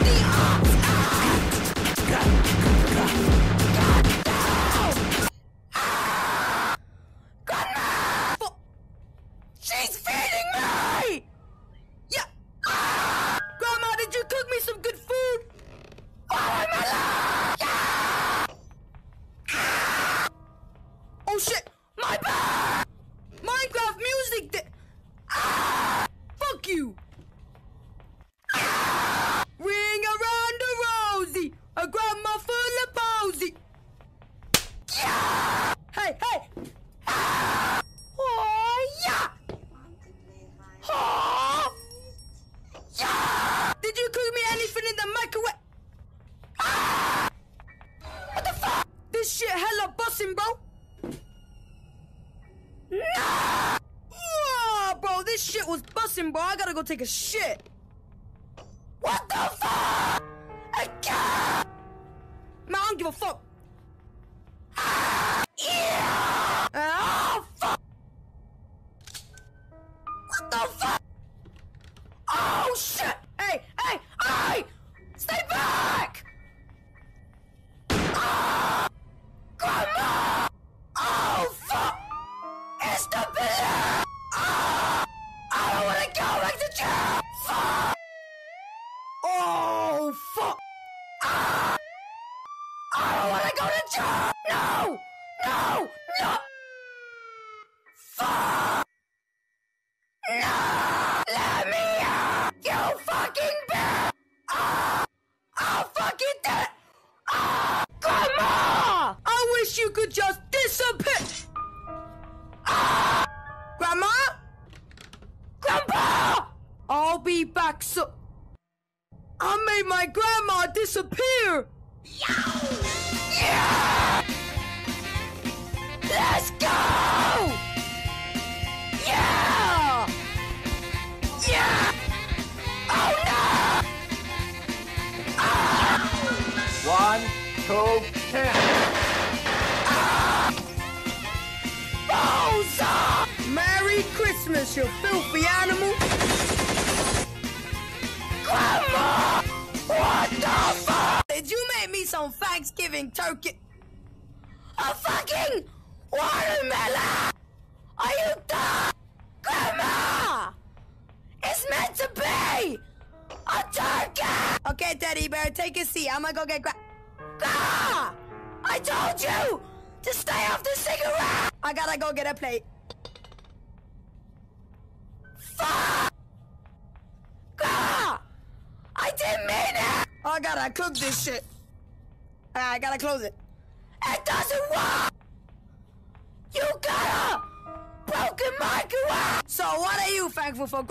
close it. It doesn't work! You got a broken microwave! So what are you thankful for?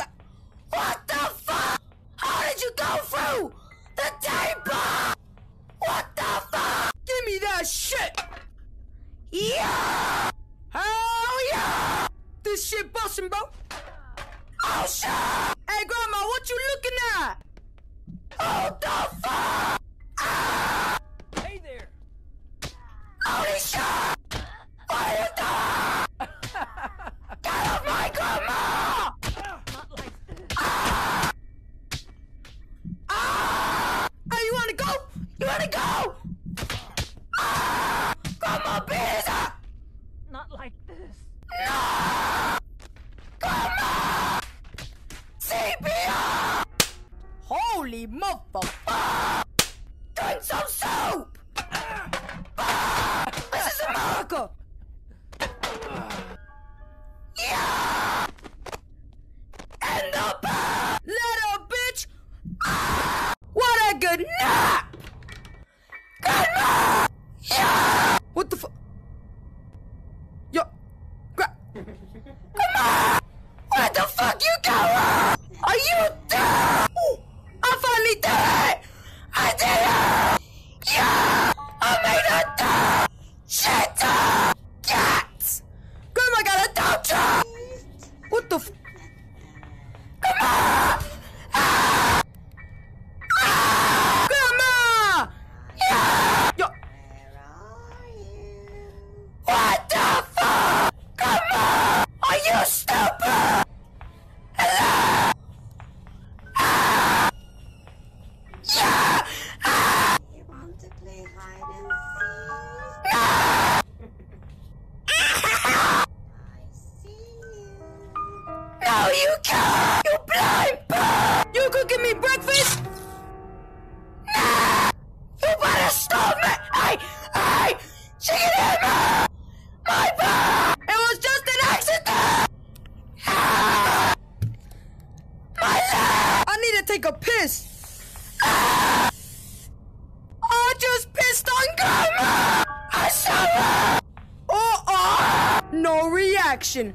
action.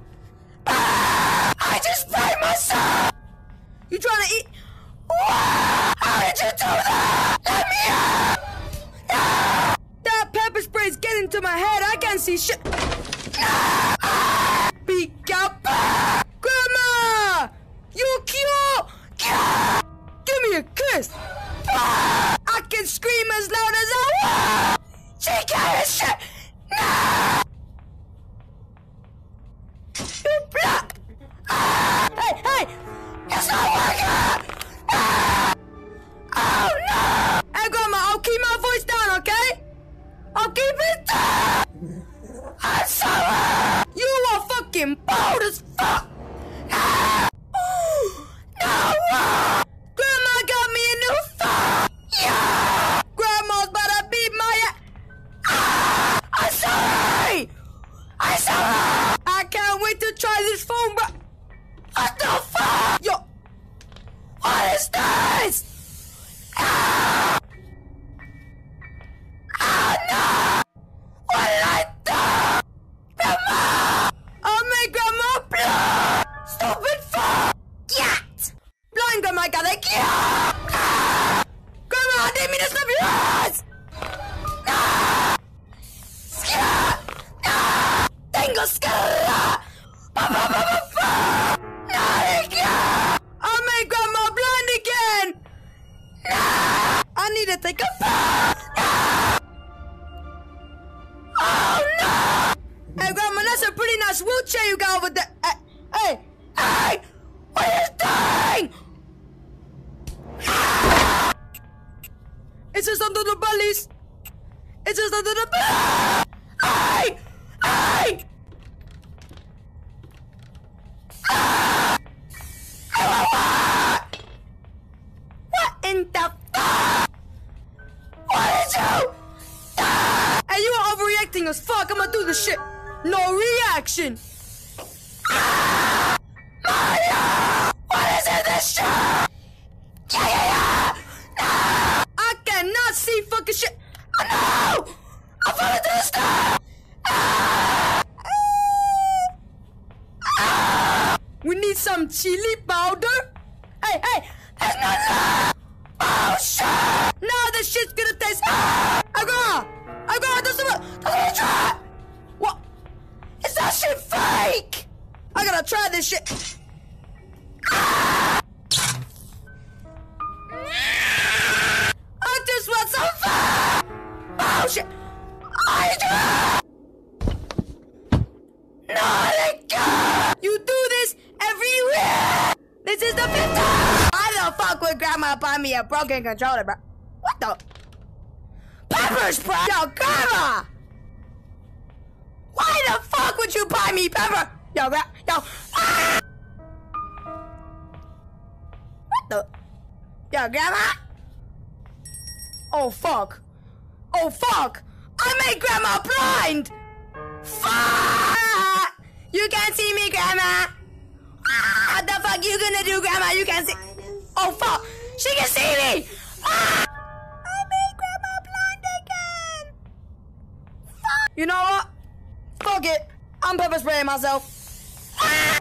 It's just under the bellies. It's just under the belly. Hey! Hey! Ah! Ah! What in the fuck? What is you? Hey, you are overreacting as fuck. I'm gonna do this shit. No reaction. Mario! What is in this shit? Yeah, yeah, yeah! No! I cannot see shit. Oh, no! I'm falling through the! We need some chili powder. Hey, hey! There's no love! Oh, shit! Now this shit's gonna taste. Ah! Agora! Agora, doesn't doesn't wanna try! What? Is that shit fake? I gotta try this shit. Ah! Shit! I do! No, let go! You do this every week! This is the fifth time! Why the fuck would grandma buy me a broken controller, bro? What the? Pepper spray! Yo, grandma! Why the fuck would you buy me pepper? Yo, gra- yo, ah! What the? Yo, grandma? Oh fuck! Oh fuck! I made grandma blind! Fuck! You can't see me, grandma! Ah, what the fuck you gonna do, grandma? You can't see. Oh fuck! She can see me! Ah! I made grandma blind again! Fuck! You know what? Fuck it! I'm pepper spraying myself. Ah!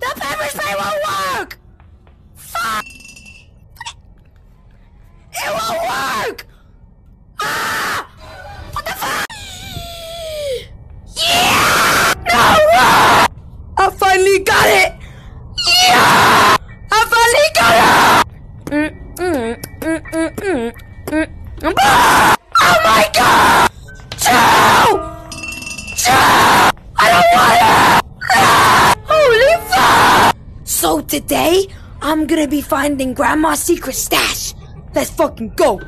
The pepper spray won't work! Fuck! It won't work! Ah! What the fuck? Yeah! No! I finally got it! Yeah! I finally got it! Mm. Ah! Oh my god! I don't want! Ah! Holy fuck! So today, I'm gonna be finding Grandma's secret stash. Let's fucking go!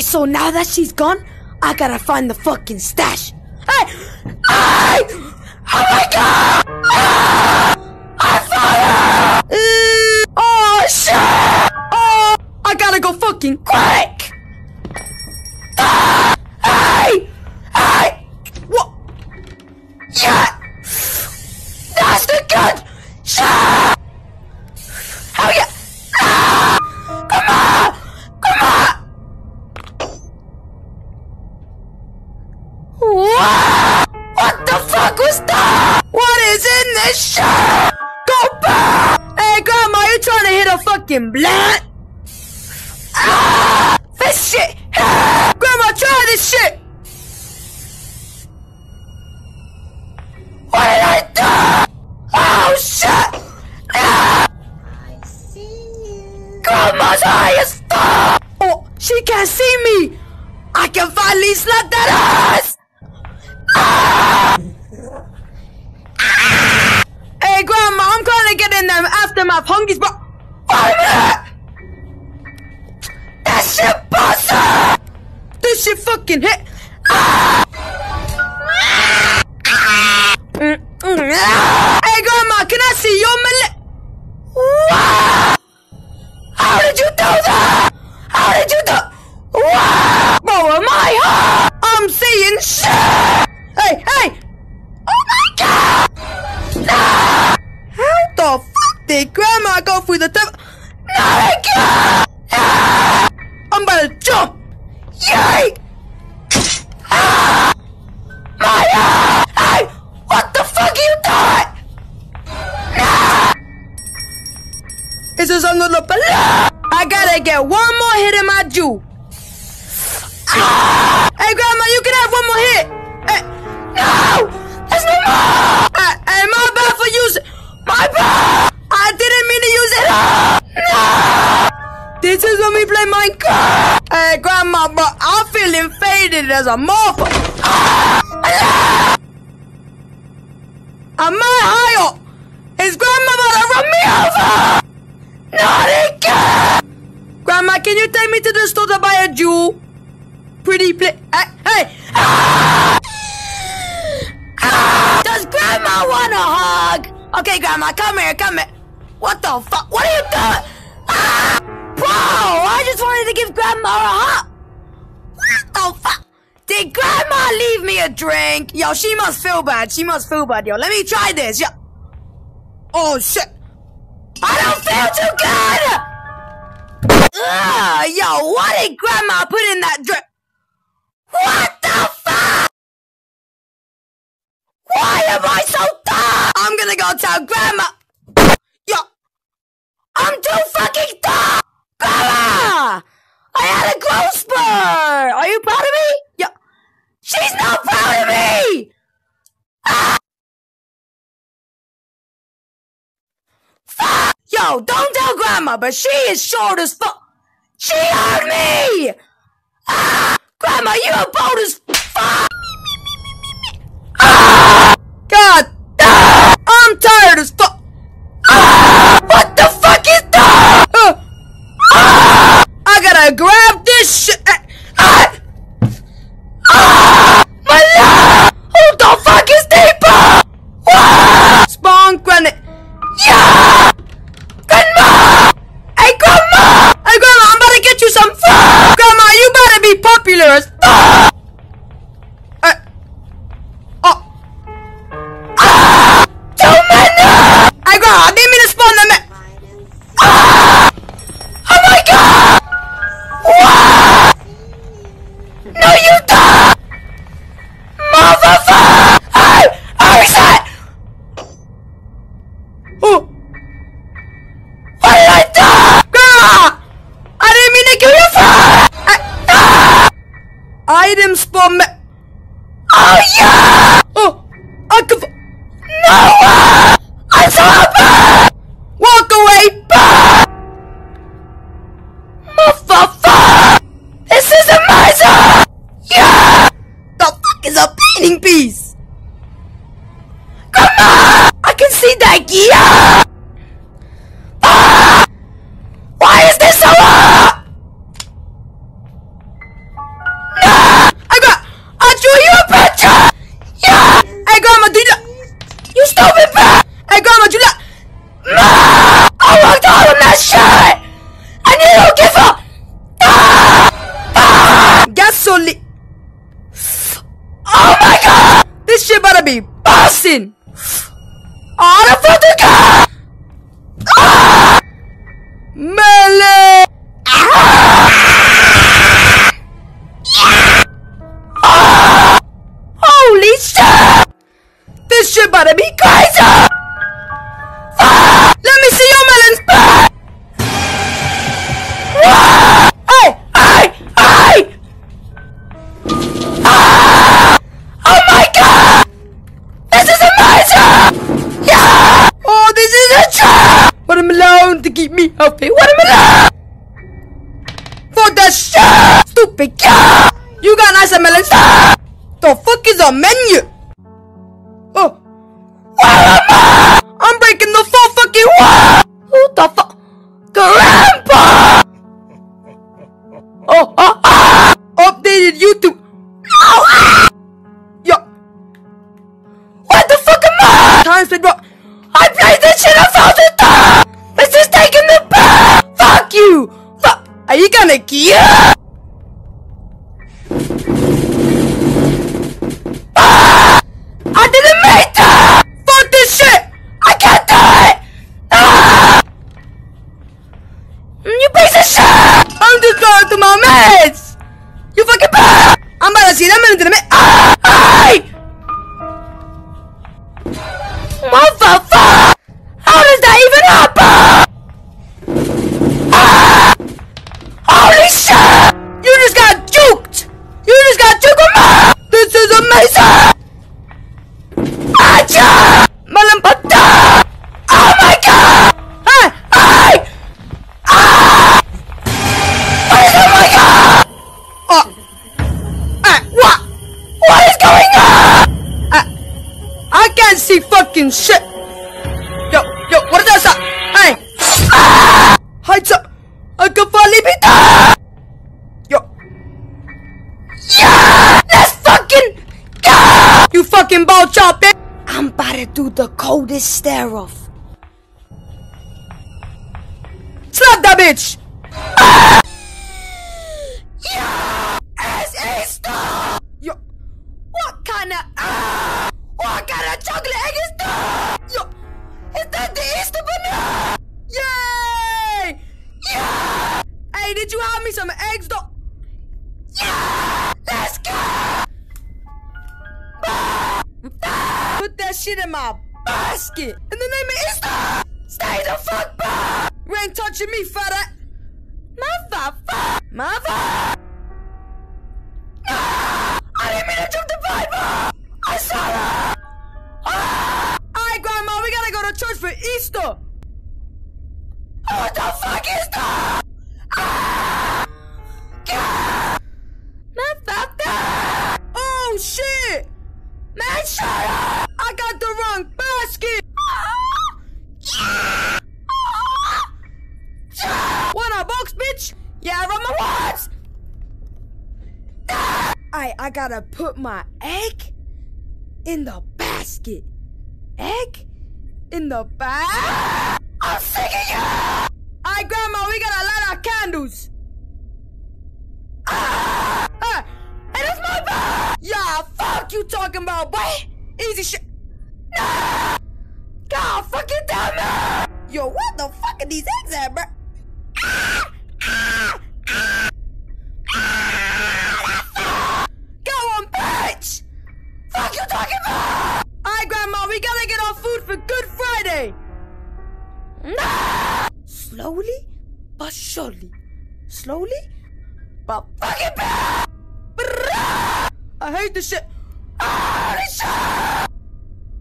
Ah! So now that she's gone, I gotta find the fucking stash. Hey! Hey! Oh my god! Ah! I found! Uh, oh shit! Oh! I gotta go fucking quick! Fucking blunt? Minute! That shit busted! This shit fucking hit! Ah! Mm, mm, ah! Hey, Grandma, can I see your mallet? How did you do that? How did you do? Wow! Bro, am I high? I'm seeing shit! Hey, hey! Did Grandma go through the top? Not again! Ah! I'm about to jump! Yay! Ah! My ah! Hey! What the fuck are you doing? Nah! This is another balloon! I gotta get one more hit in my Jew. Ah! Hey, Grandma, you can have one more hit! Hey, no! There's no more! Hey, my bad for using... My bad! I didn't mean to use it! This is when we play Minecraft! Hey, Grandma, but I'm feeling faded as a motherfucker! Am I higher? Is Grandma gonna run me over? Not again! Grandma, can you take me to the store to buy a Juul? Pretty pla- Hey! hey. Does Grandma want a hug? Okay, Grandma, come here, come here. What the fuck? What are you doing? Ah! Bro, I just wanted to give Grandma a hug. What the fuck? Did Grandma leave me a drink? Yo, she must feel bad. She must feel bad, yo. Let me try this, yo. Oh, shit. I don't feel too good! Ugh, yo, what did Grandma put in that drink? What the fuck? Why am I so dumb? I'm gonna go tell Grandma. I'm too fucking dumb! Grandma! I had a growth spurt! Are you proud of me? Yo, she's not proud of me! Ah! Fuck! Yo, don't tell Grandma, but she is short as fuck. She heard me! Ah! Grandma, you are bold as fuck! Ah! God! Ah! I'm tired Oh, I I gotta put my egg in the basket. Egg in the bag. I'm of you. Alright, Grandma, we gotta light our candles. Ah! Ah! Hey, that's my bag. Yeah, fuck you talking about, boy. Easy shit. Nah! God fucking damn it! Yo, what the fuck are these eggs at, bro? Ah! Nah! Slowly, but surely. Slowly, but fucking bad! I hate this shit! Holy shit!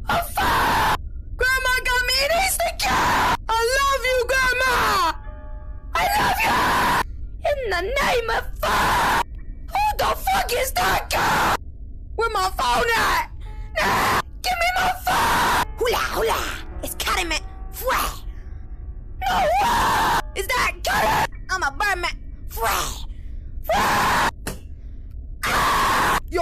Oh, fuck! Grandma got me an Easter cat! I love you, Grandma! I love you! In the name of fuck! Who the fuck is that guy? Where my phone at? Nah, give me my phone! Hula hula! Is that cutting? I'm a birdman! Fry! Fry! Ah! Yo!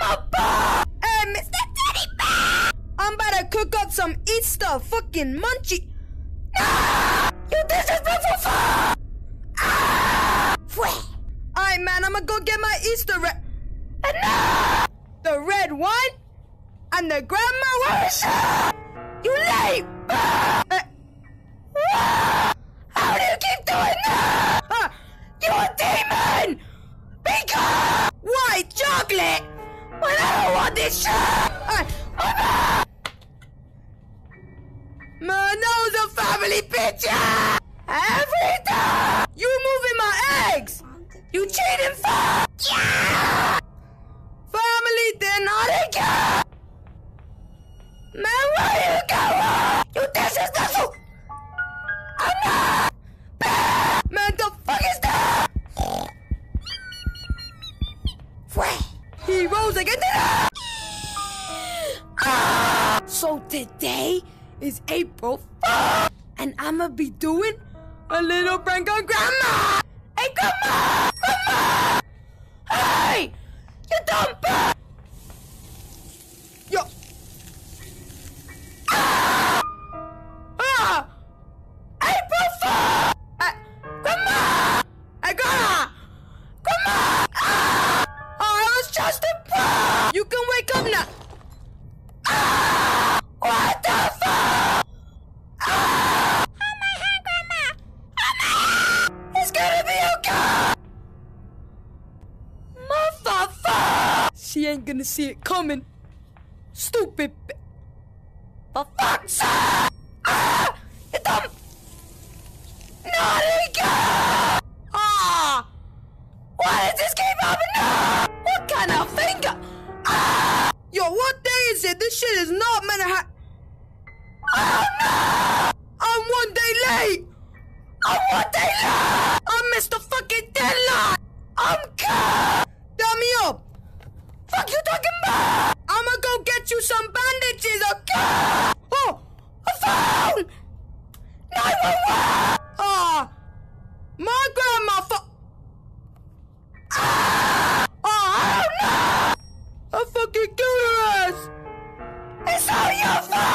My phone! Hey, Mr. Teddy Bear! I'm about to cook up some Easter fucking munchie! Ah! You disrespectful fuck! Ah! Fry! Alright, man, I'ma go get my Easter and now the red wine and the grandma worship. You late. Ah, eh, ah, How do you keep doing that? You a demon! Because white chocolate. When I don't want this shit. Ah, My nose a family picture. Every time you moving my eggs. You cheating fuck! Yeah! Family, they're not again! Man, where you going? You disrespectful! I'm not! frozen. Get! Ah! So today is April 4th, and I'ma be doing a little prank on Grandma. Hey, Grandma! Grandma! Hey, you dumb bitch! see it coming. Stupid It's all your fault!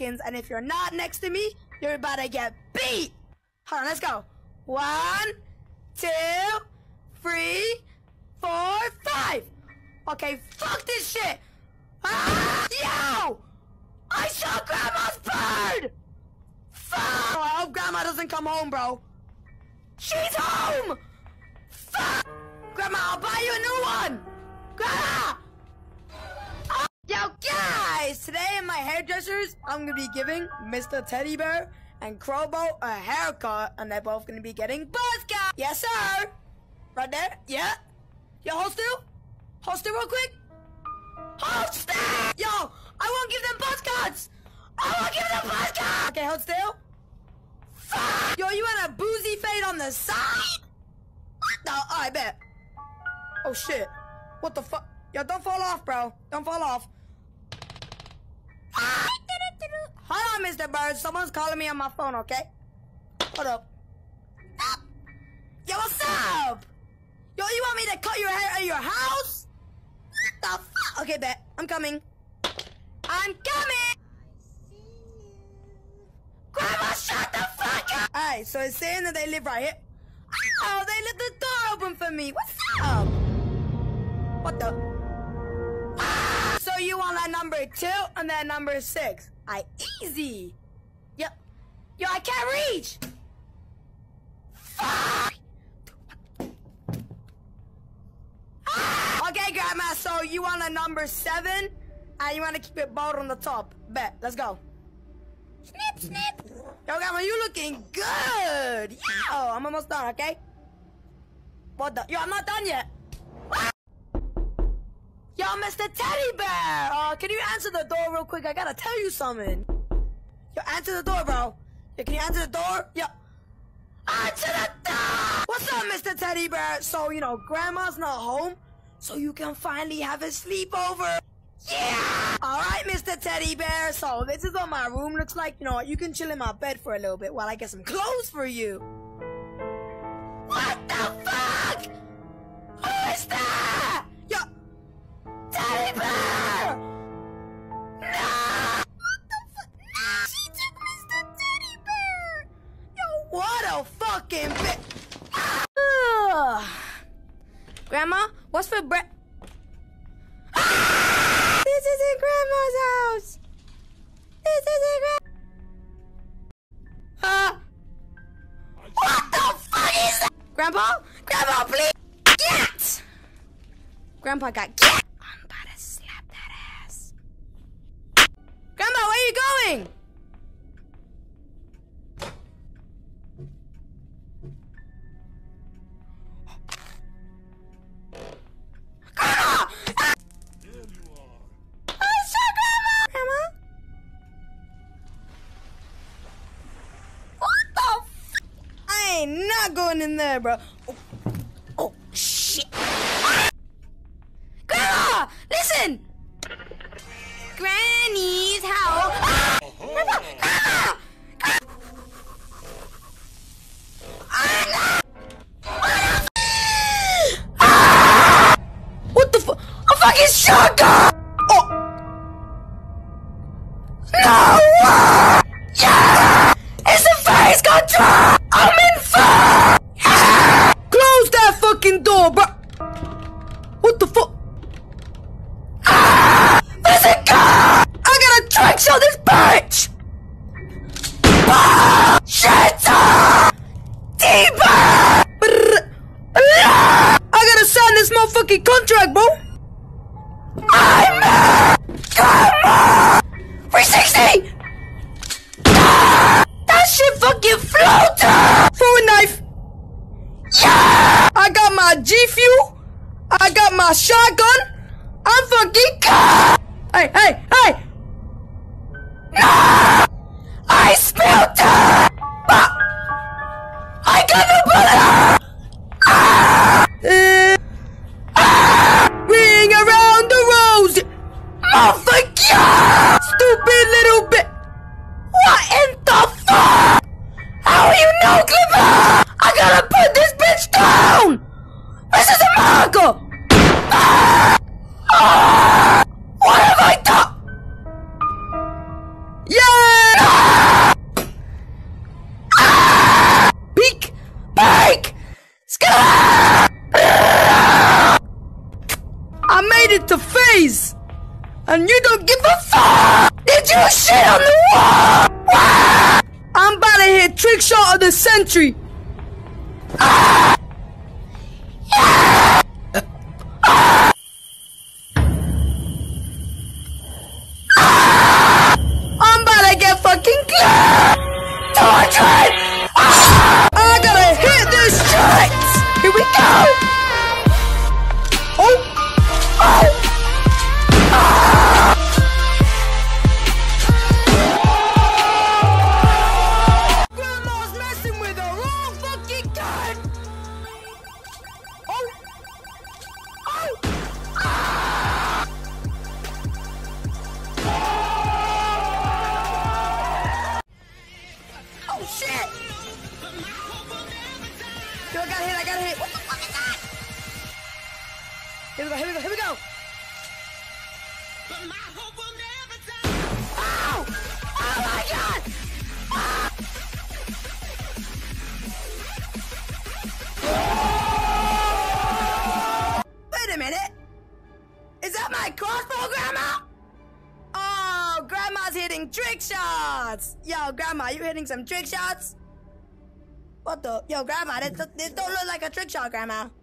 seconds, and if you're not next to me, you're about to get Teddy Bear and Crowbo a haircut, and they're both gonna be getting buzz cut. Yes, sir! Right there? Yeah? Yo, hold still? Hold still real quick? Hold still! Yo, I won't give them buzz cuts! I won't give them buzz! Okay, hold still. Fuck! Yo, you had a boozy fade on the side? What the? Oh, I bet. Oh, shit. What the fuck? Yo, don't fall off, bro. Don't fall off. Hold on, Mr. Bird. Someone's calling me on my phone, okay? Hold up. Up. Yo, what's up? Yo, you want me to cut your hair at your house? What the fuck? Okay, bet. I'm coming. I'm coming! Grandma, shut the fuck up! Alright, so it's saying that they live right here. Oh, they left the door open for me. What's up? What the? Ah! So you want that number two and that number six? I easy. Yo, yo, I can't reach. Fuck. Ah! Okay, Grandma. So you want a number seven, and you want to keep it bold on the top. Bet. Let's go. Snip, snip. Yo, Grandma, you looking good. Yo, I'm almost done. Okay. What the? Yo, I'm not done yet. Yo, Mr. Teddy Bear! Uh, can you answer the door real quick? I gotta tell you something. Yo, answer the door, bro. Yo, can you answer the door? Yo. Answer the door! What's up, Mr. Teddy Bear? So, you know, Grandma's not home, so you can finally have a sleepover. Yeah! Alright, Mr. Teddy Bear. So, this is what my room looks like. You know what? You can chill in my bed for a little bit while I get some clothes for you. What the fuck? Who is that? Teddy bear! No! What the fuck? No! She took Mr. Teddy bear! Yo, what a fucking bitch! Grandma, what's for bread? This isn't Grandma's house! This isn't Grandma... Uh, what the fuck is that? Grandpa? Grandpa, please! Get! Grandpa got get! I'm about to slap that ass. Grandma, where are you going? Grandma! There you are. Grandma! Grandma? What the ain't not going in there, bro. Fucking Hey, hey, Grandma.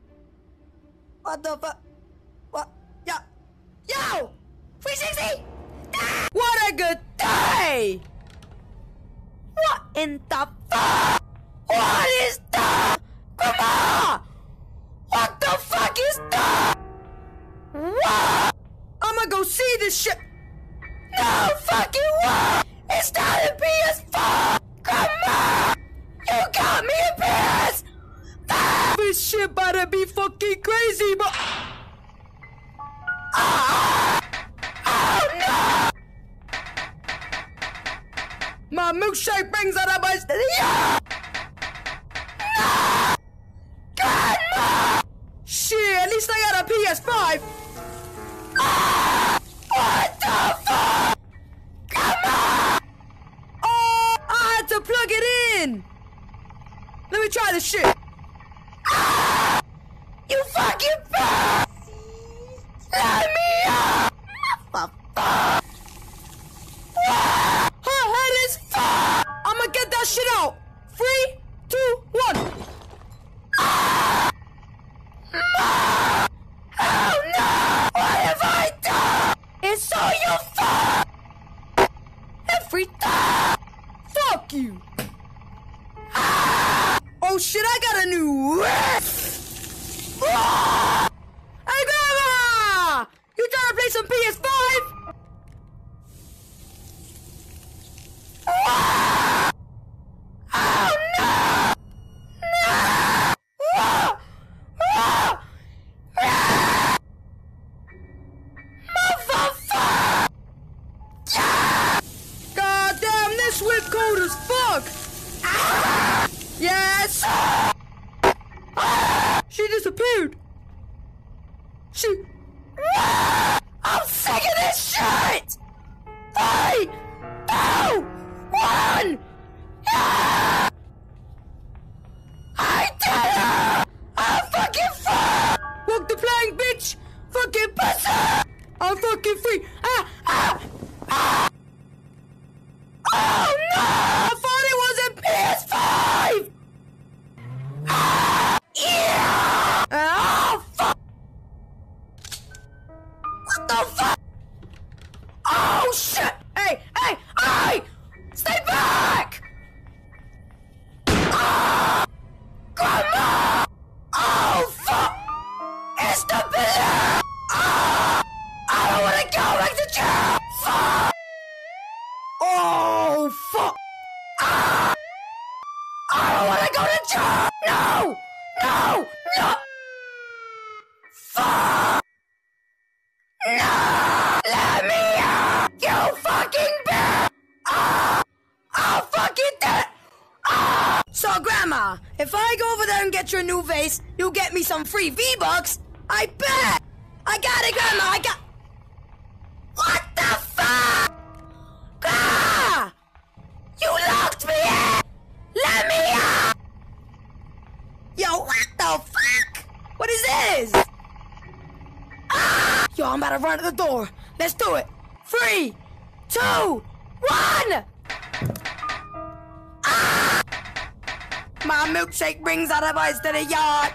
Ice to the yard.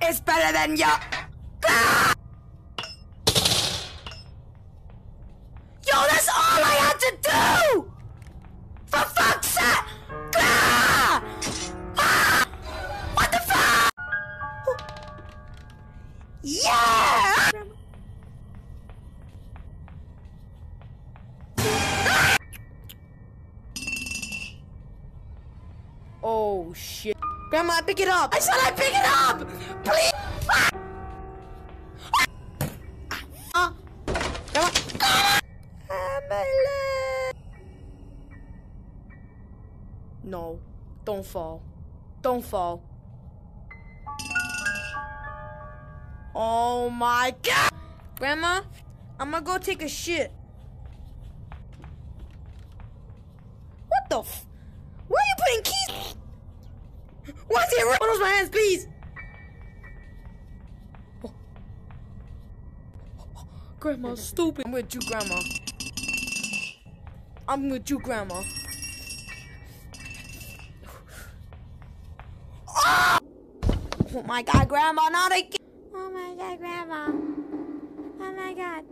It's better than your. Pick it up. I said I pick it up! Please! No. Don't fall. Don't fall. Oh my god! Grandma, I'm gonna go take a shit. What the f? Why are you putting keys? Why is it please. Grandma's stupid. I'm with you, Grandma. I'm with you, Grandma. Ah! Oh my god, Grandma, not again. Oh my god, Grandma. Oh my god.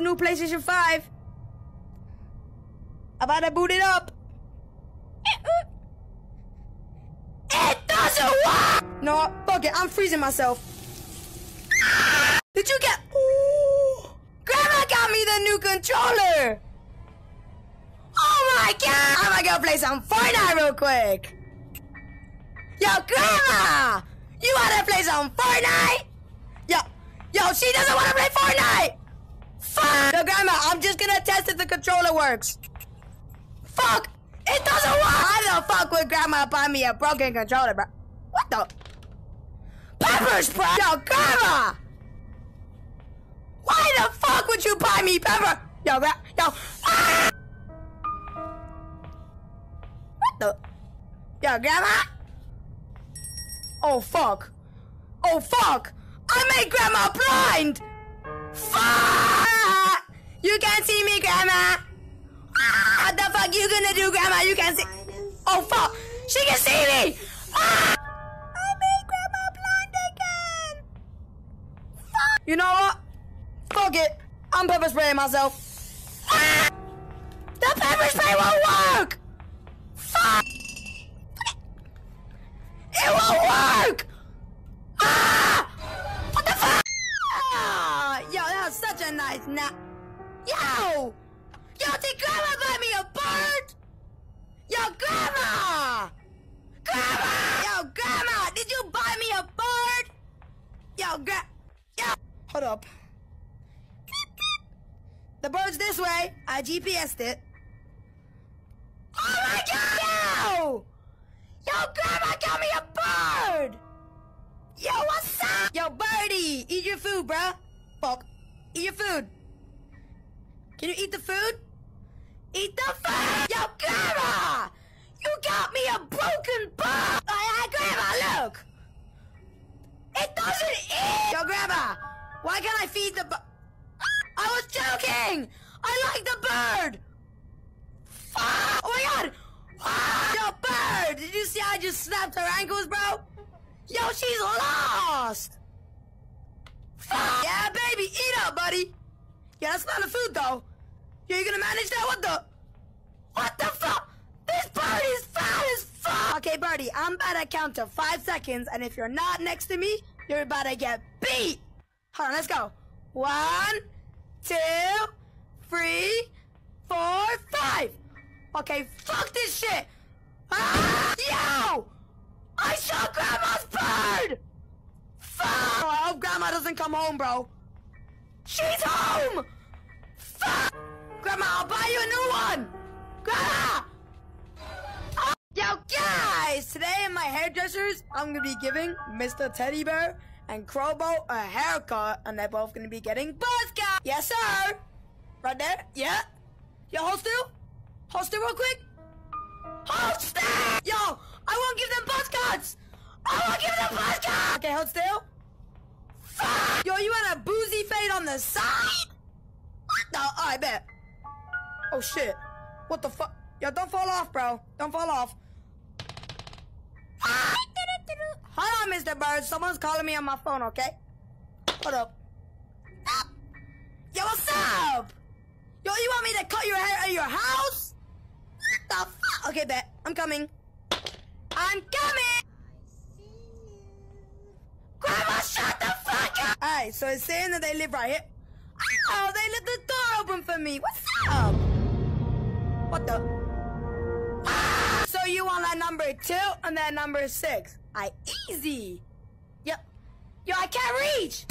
The new PlayStation 5. I better boot it up. It doesn't work! No, fuck it, I'm freezing myself. Did you get? Ooh, Grandma got me the new controller. Oh my god! I'm gonna go play some Fortnite real quick. Yo, Grandma! You wanna play some Fortnite? Yo, yo, she doesn't wanna play Fortnite! Yo, Grandma, I'm just gonna test if the controller works. Fuck! It doesn't work! Why the fuck would Grandma buy me a broken controller, bro? What the? Pepper spray! Yo, Grandma! Why the fuck would you buy me pepper? Yo, gra- yo, ah! What the? Yo, Grandma? Oh, fuck. Oh, fuck. I made Grandma blind! Fuck! You can't see me, Grandma! What the fuck you gonna do, Grandma? You can't see. Oh, fuck! She can see me! Ah! I made Grandma blind again! Fuck! You know what? Fuck it. I'm pepper spraying myself. Ah! The pepper spray won't work! Fuck! It won't work! Ah! Yo! Yo, did Grandma buy me a bird? Yo, Grandma! Grandma! Yo, Grandma, did you buy me a bird? Yo, gra- Yo! Hold up. The bird's this way. I GPS'd it. Oh my god! Yo! Yo, Grandma got me a bird! Yo, what's up? Yo, birdie! Eat your food, bruh. Fuck. Eat your food. Can you eat the food? Eat the food! Yo, Grandma! You got me a broken bird! I, I, Grandma, look! It doesn't eat! Yo, Grandma! Why can't I feed the bird? I was joking! I like the bird! Fuck! Oh my god! Yo, bird! Did you see I just snapped her ankles, bro? Yo, she's lost! Fuck! Yeah, baby, eat up, buddy! Yeah, that's not the food, though. Yeah, you gonna manage that? What the? What the fuck? This bird is fat as fuck! Okay, birdie, I'm about to count to five seconds, and if you're not next to me, you're about to get beat! Hold on, let's go. One, two, three, four, five. Okay, fuck this shit. Ah, yo! I saw Grandma's bird! Fuck! Oh, I hope Grandma doesn't come home, bro. She's home! Grandma, I'll buy you a new one! Grandma! Oh, Yo, guys! Today in my hairdressers, I'm gonna be giving Mr. Teddy Bear and Crowbo a haircut, and they're both gonna be getting buzz cut. Yes, sir! Right there? Yeah? Yo, hold still? Hold still real quick? Hold still! Yo, I won't give them buzz cuts! I won't give them buzz cuts! Okay, hold still. Fuck! Yo, you had a boozy fade on the side? What the? I bet. Oh, shit. What the fuck? Yo, don't fall off, bro. Don't fall off. Hold on, Mr. Bird. Someone's calling me on my phone, okay? Hold up. Yo, what's up? Yo, you want me to cut your hair at your house? What the fuck? Okay, bet. I'm coming. I'm coming! Grandma, shut the fuck up! Alright, so it's saying that they live right here. Oh, they left the door open for me. What's up? What the? Ah, so you want that number two and that number six? I easy. Yep. Yo, I can't reach.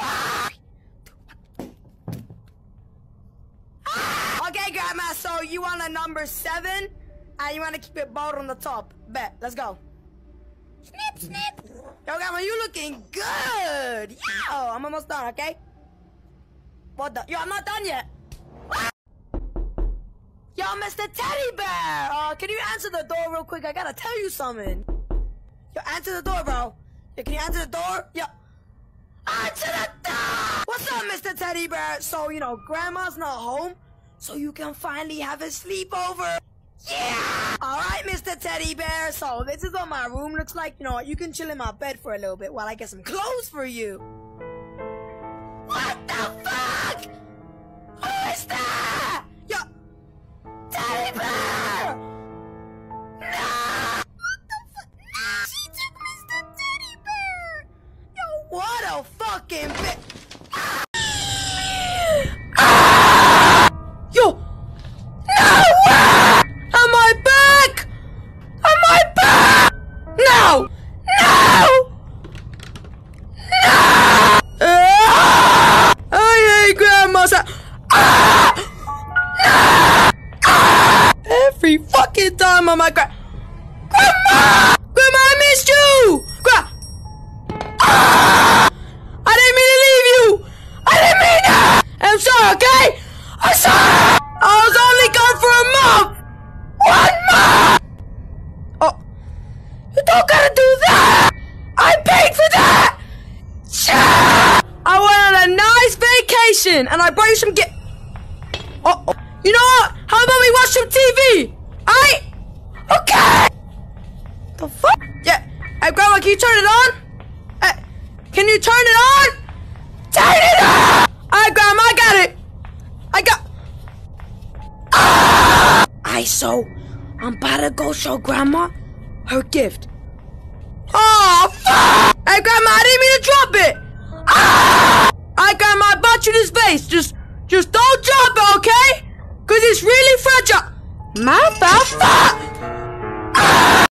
Ah! Okay, Grandma, so you want a number seven, and you want to keep it bold on the top. Bet. Let's go. Snip, snip. Yo, Grandma, you looking good. Yo, I'm almost done, okay? What the? Yo, I'm not done yet. Yo, Mr. Teddy Bear! Uh, can you answer the door real quick? I gotta tell you something. Yo, answer the door, bro. Yo, can you answer the door? Yo. Answer the door! What's up, Mr. Teddy Bear? So, you know, Grandma's not home, so you can finally have a sleepover. Yeah! Alright, Mr. Teddy Bear, so this is what my room looks like. You know what, you can chill in my bed for a little bit while I get some clothes for you. What the fuck? Who is that? Teddy Bear! No! What the fuck? No! She took Mr. Teddy Bear! Yo, what a fucking bitch! I'm Gra- Grandma! Grandma, I missed you! Gra- ah! I didn't mean to leave you! I didn't mean that! I'm sorry, okay? I'm sorry! I was only gone for a month! One month! Oh, you don't gotta do that! I paid for that! Yeah! I went on a nice vacation and I brought you some gift. Show Grandma her gift.